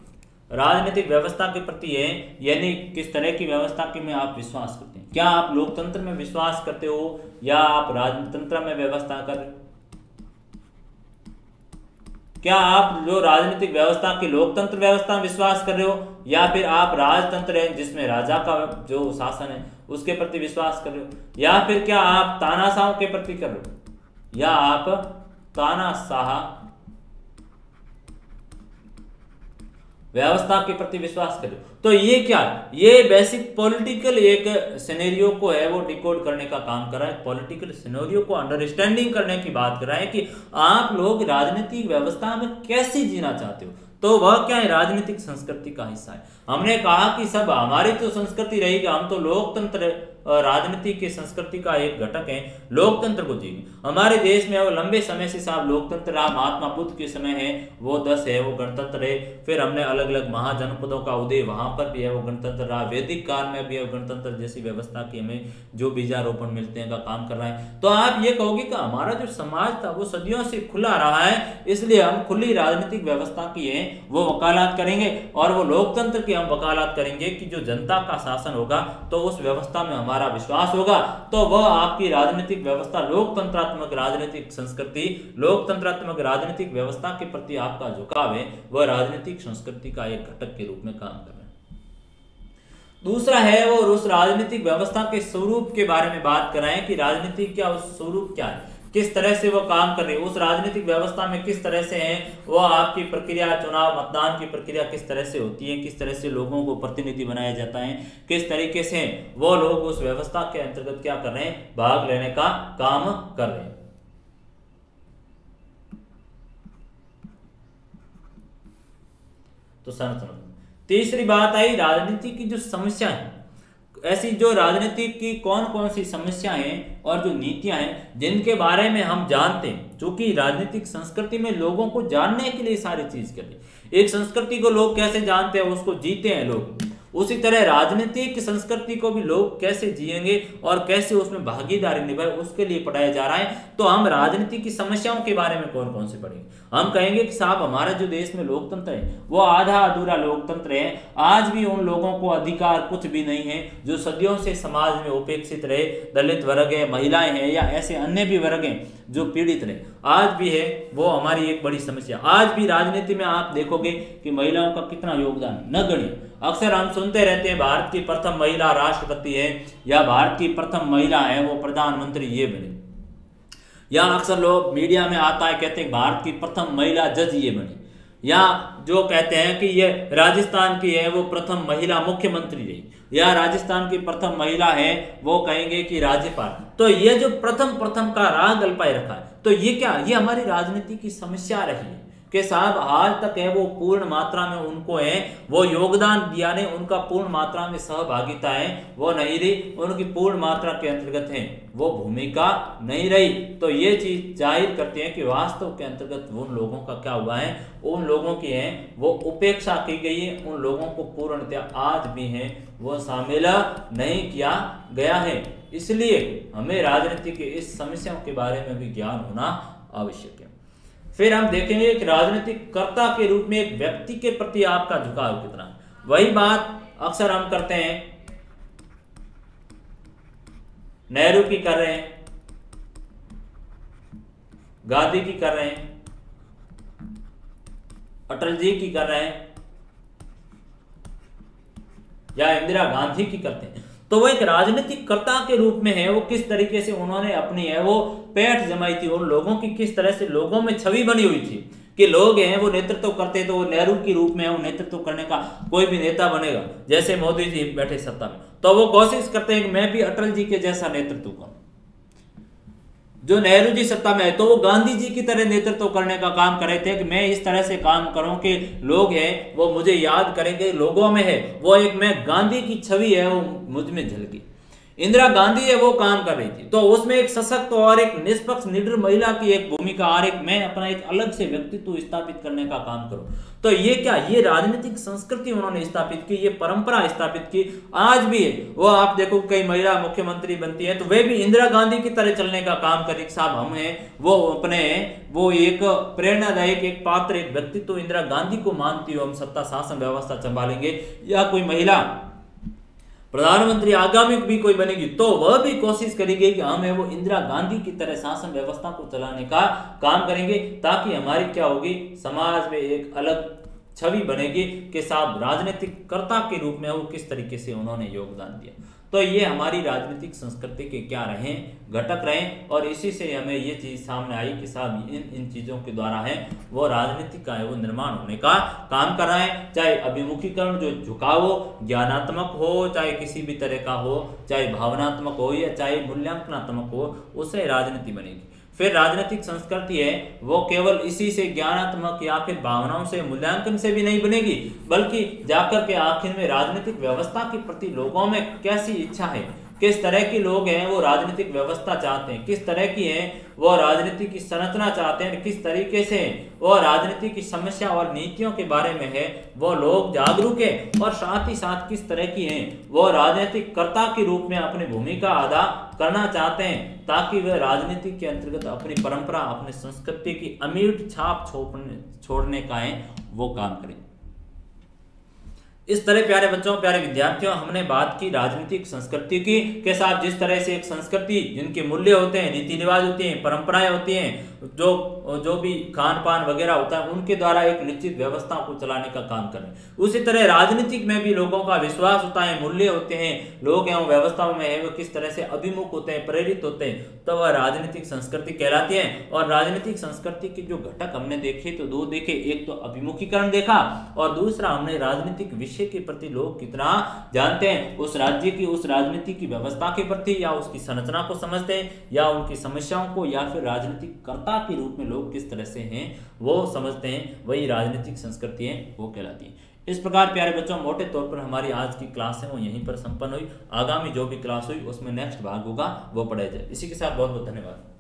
राजनीतिक व्यवस्था के प्रति है, यानी किस तरह की व्यवस्था के में आप विश्वास करते हैं। क्या आप लोकतंत्र में विश्वास करते हो, या आप राजतंत्र में व्यवस्था कर क्या आप जो राजनीतिक व्यवस्था की लोकतंत्र व्यवस्था में विश्वास कर रहे हो, या फिर आप राजतंत्र है जिसमें राजा का जो शासन है, उसके प्रति विश्वास कर रहे हो? या फिर क्या आप तानाशाहों के प्रति कर रहे हो? या आप तानाशाह व्यवस्था के प्रति विश्वास करें तो ये क्या? ये बेसिक पॉलिटिकल एक सिनेरियो को है, वो डिकोड करने का काम कर रहा है। पॉलिटिकल सिनेरियो को अंडरस्टैंडिंग करने की बात कर रहा है कि आप लोग राजनीतिक व्यवस्था में कैसे जीना चाहते हो? तो वह क्या है? राजनीतिक संस्कृति का हिस्सा है। हमने कहा कि सब हमारी तो संस्कृति रहेगी हम तो लोकतंत्र राजनीति की, संस्कृति का एक घटक है, लोकतंत्र को जी हमारे देश में वो लंबे समय से साहब लोकतंत्र रहा, महात्मा बुद्ध के समय है, वो दस है, वो गणतंत्र है, फिर हमने अलग अलग महाजनपदों का उदय वहाँ पर भी है, वो गणतंत्र रहा, वैदिक काल में भी है गणतंत्र जैसी व्यवस्था की हमें जो बीजारोपण मिलते हैं का काम कर रहा है। तो आप ये कहोगे कि हमारा जो समाज था, वो सदियों से खुला रहा है, इसलिए हम खुली राजनीतिक व्यवस्था की है, वो वकालत करेंगे, और वो लोकतंत्र की हम वकालत करेंगे कि जो जनता का शासन होगा तो उस व्यवस्था में हमारा हमारा विश्वास होगा। तो वह आपकी राजनीतिक व्यवस्था, लोकतंत्रात्मक राजनीतिक संस्कृति, लोकतंत्रात्मक राजनीतिक व्यवस्था के प्रति आपका झुकाव है, वह राजनीतिक संस्कृति का एक घटक के रूप में काम कर रहे दूसरा है वो, उस राजनीतिक व्यवस्था के स्वरूप के बारे में बात कराएँ कि राजनीति क्या स्वरूप क्या है। किस तरह से वो काम कर रही है, उस राजनीतिक व्यवस्था में किस तरह से है, वो आपकी प्रक्रिया, चुनाव, मतदान की प्रक्रिया किस तरह से होती है, किस तरह से लोगों को प्रतिनिधि बनाया जाता है, किस तरीके से वो लोग उस व्यवस्था के अंतर्गत क्या कर रहे हैं, भाग लेने का काम कर रहे हैं। तो संरचना तीसरी बात आई, राजनीति की जो समस्या है ऐसी जो राजनीति की कौन कौन सी समस्याएँ हैं और जो नीतियाँ हैं, जिनके बारे में हम जानते हैं क्योंकि राजनीतिक संस्कृति में लोगों को जानने के लिए सारी चीज़ करनी एक संस्कृति को लोग कैसे जानते हैं, उसको जीते हैं लोग। उसी तरह राजनीतिक संस्कृति को भी लोग कैसे जिएँगे और कैसे उसमें भागीदारी निभाए, उसके लिए पढ़ाया जा रहा है। तो हम राजनीति की समस्याओं के बारे में कौन कौन से पढ़ेंगे? हम कहेंगे कि साहब, हमारा जो देश में लोकतंत्र है, वो आधा अधूरा लोकतंत्र है। आज भी उन लोगों को अधिकार कुछ भी नहीं है जो सदियों से समाज में उपेक्षित रहे। दलित वर्ग है, महिलाएँ हैं या ऐसे अन्य भी वर्ग हैं जो पीड़ित रहे। आज भी है, वो हमारी एक बड़ी समस्या। आज भी राजनीति में आप देखोगे कि महिलाओं का कितना योगदान, न गणित अक्सर हम सुनते रहते हैं, भारत की प्रथम महिला राष्ट्रपति है, या भारत की प्रथम महिला है, वो प्रधानमंत्री ये बने। या अक्सर लोग मीडिया में आता है, कहते हैं भारत की प्रथम महिला जज ये बनी। या जो कहते हैं कि ये राजस्थान की है, वो प्रथम महिला मुख्यमंत्री रही। या राजस्थान की प्रथम महिला है, वो कहेंगे कि राज्यपाल। तो ये जो प्रथम प्रथम का राग अल्पाई रखा है तो ये क्या, ये हमारी राजनीति की समस्या रही है? कि साहब आज तक है वो पूर्ण मात्रा में उनको है। वो योगदान दिया नहीं उनका पूर्ण मात्रा में सहभागिता है। वो नहीं रही, उनकी पूर्ण मात्रा के अंतर्गत है। वो भूमिका नहीं रही। तो ये चीज़ ज़ाहिर करते हैं कि वास्तव के अंतर्गत उन लोगों का क्या हुआ है? उन लोगों की है, वो उपेक्षा की गई है। उन लोगों को पूर्णतया आज भी है, वो शामिल नहीं किया गया है। इसलिए हमें राजनीति के इस समस्याओं के बारे में भी ज्ञान होना आवश्यक है। फिर हम देखेंगे एक राजनीतिक कर्ता के रूप में एक व्यक्ति के प्रति आपका झुकाव कितना वही बात अक्सर हम करते हैं। नेहरू की कर रहे हैं। गांधी की कर रहे हैं। अटल जी की कर रहे हैं। या इंदिरा गांधी की करते हैं। तो वो एक राजनीतिक कर्ता के रूप में है। वो किस तरीके से उन्होंने अपनी, है वो पैठ जमाई थी और लोगों की किस तरह से लोगों में छवि बनी हुई थी कि लोग हैं, वो नेतृत्व करते तो वो नेहरू के रूप में वो नेतृत्व करने का कोई भी नेता बनेगा। जैसे मोदी जी बैठे सत्ता में। तो वो कोशिश करते हैं कि मैं भी अटल जी के जैसा नेतृत्व करूँ। जो नेहरू जी सत्ता में है तो वो गांधी जी की तरह नेतृत्व तो करने का काम कर रहे थे कि मैं इस तरह से काम करूँ कि लोग हैं, वो मुझे याद करेंगे, लोगों में है। वो एक मैं गांधी की छवि है, वो मुझमें झलकी। इंदिरा गांधी है, वो काम कर रही थी। तो उसमें एक सशक्त और एक निष्पक्ष निडर महिला की एक भूमिका, और एक मैं अपना एक अलग से व्यक्तित्व स्थापित करने का काम करूँ। तो ये क्या, ये राजनीतिक संस्कृति उन्होंने स्थापित की, ये परंपरा स्थापित की। आज भी वो आप देखो, कई महिला मुख्यमंत्री बनती है तो वे भी इंदिरा गांधी की तरह चलने का काम करें साहब, हम हैं, वो अपने, वो एक प्रेरणादायक, एक पात्र, एक व्यक्तित्व तो इंदिरा गांधी को मानती हो, हम सत्ता, शासन, व्यवस्था संभालेंगे। या कोई महिला प्रधानमंत्री आगामी भी कोई बनेगी तो वह भी कोशिश करेंगे कि हम है वो इंदिरा गांधी की तरह शासन व्यवस्था को चलाने का काम करेंगे, ताकि हमारी क्या होगी, समाज में एक अलग छवि बनेगी कि साहब राजनीतिक कर्ता के रूप में वो किस तरीके से उन्होंने योगदान दिया। तो ये हमारी राजनीतिक संस्कृति के क्या रहे घटक रहे और इसी से हमें ये चीज़ सामने आई कि साहब इन इन चीज़ों के द्वारा है, वो राजनीति का है, वो निर्माण होने का काम कर रहा है। चाहे अभिमुखीकरण जो झुकाव हो, ज्ञानात्मक हो, चाहे किसी भी तरह का हो, चाहे भावनात्मक हो या चाहे मूल्यांकनात्मक हो उससे राजनीति बनेगी। फिर राजनीतिक संस्कृति है, वो केवल इसी से ज्ञानात्मक या फिर भावनाओं से, मूल्यांकन से भी नहीं बनेगी, बल्कि जाकर के आखिर में राजनीतिक व्यवस्था के प्रति लोगों में कैसी इच्छा है किस तरह के लोग हैं, वो राजनीतिक व्यवस्था चाहते हैं। किस तरह की है, वो राजनीति की संरचना चाहते हैं, किस तरीके से वो राजनीति की समस्या और नीतियों के बारे में है, वो लोग जागरूक है और साथ ही साथ किस तरह की हैं, वो राजनीतिक कर्ता के रूप में अपनी भूमिका अदा करना चाहते हैं, ताकि वह राजनीति के अंतर्गत अपनी परंपरा, अपनी संस्कृति की अमीर छाप छोड़ने का है, वो काम करें। इस तरह प्यारे बच्चों, प्यारे विद्यार्थियों, हमने बात की राजनीतिक संस्कृति की, के साथ जिस तरह से एक संस्कृति जिनके मूल्य होते हैं रीति रिवाज होते हैं, परंपराएँ होती हैं जो जो भी खान पान वगैरह होता है, उनके द्वारा एक निश्चित व्यवस्था को चलाने का काम करें उसी तरह राजनीतिक में भी लोगों का विश्वास होता है, मूल्य होते हैं, लोग एवं व्यवस्थाओं में है, वो किस तरह से अभिमुख होते हैं, प्रेरित होते हैं तो वह राजनीतिक संस्कृति कहलाती है। और राजनीतिक संस्कृति के जो घटक हमने देखे तो दो देखे, एक तो अभिमुखीकरण देखा, और दूसरा हमने राजनीतिक विषय के प्रति लोग कितना जानते हैं, उस राज्य की, उस राजनीति की व्यवस्था के प्रति, या उसकी संरचना को समझते हैं, या उनकी समस्याओं को, या फिर राजनीतिक कर्ता के रूप में लोग किस तरह से हैं, वो समझते हैं, वही राजनीतिक संस्कृति है, वो कहलाती है। इस प्रकार, प्यारे बच्चों, मोटे तौर पर हमारी आज की क्लास है, वो यहीं पर संपन्न हुई। आगामी जो भी क्लास हुई, उसमें नेक्स्ट भाग होगा, वो पढ़ाया जाए। इसी के साथ बहुत बहुत धन्यवाद।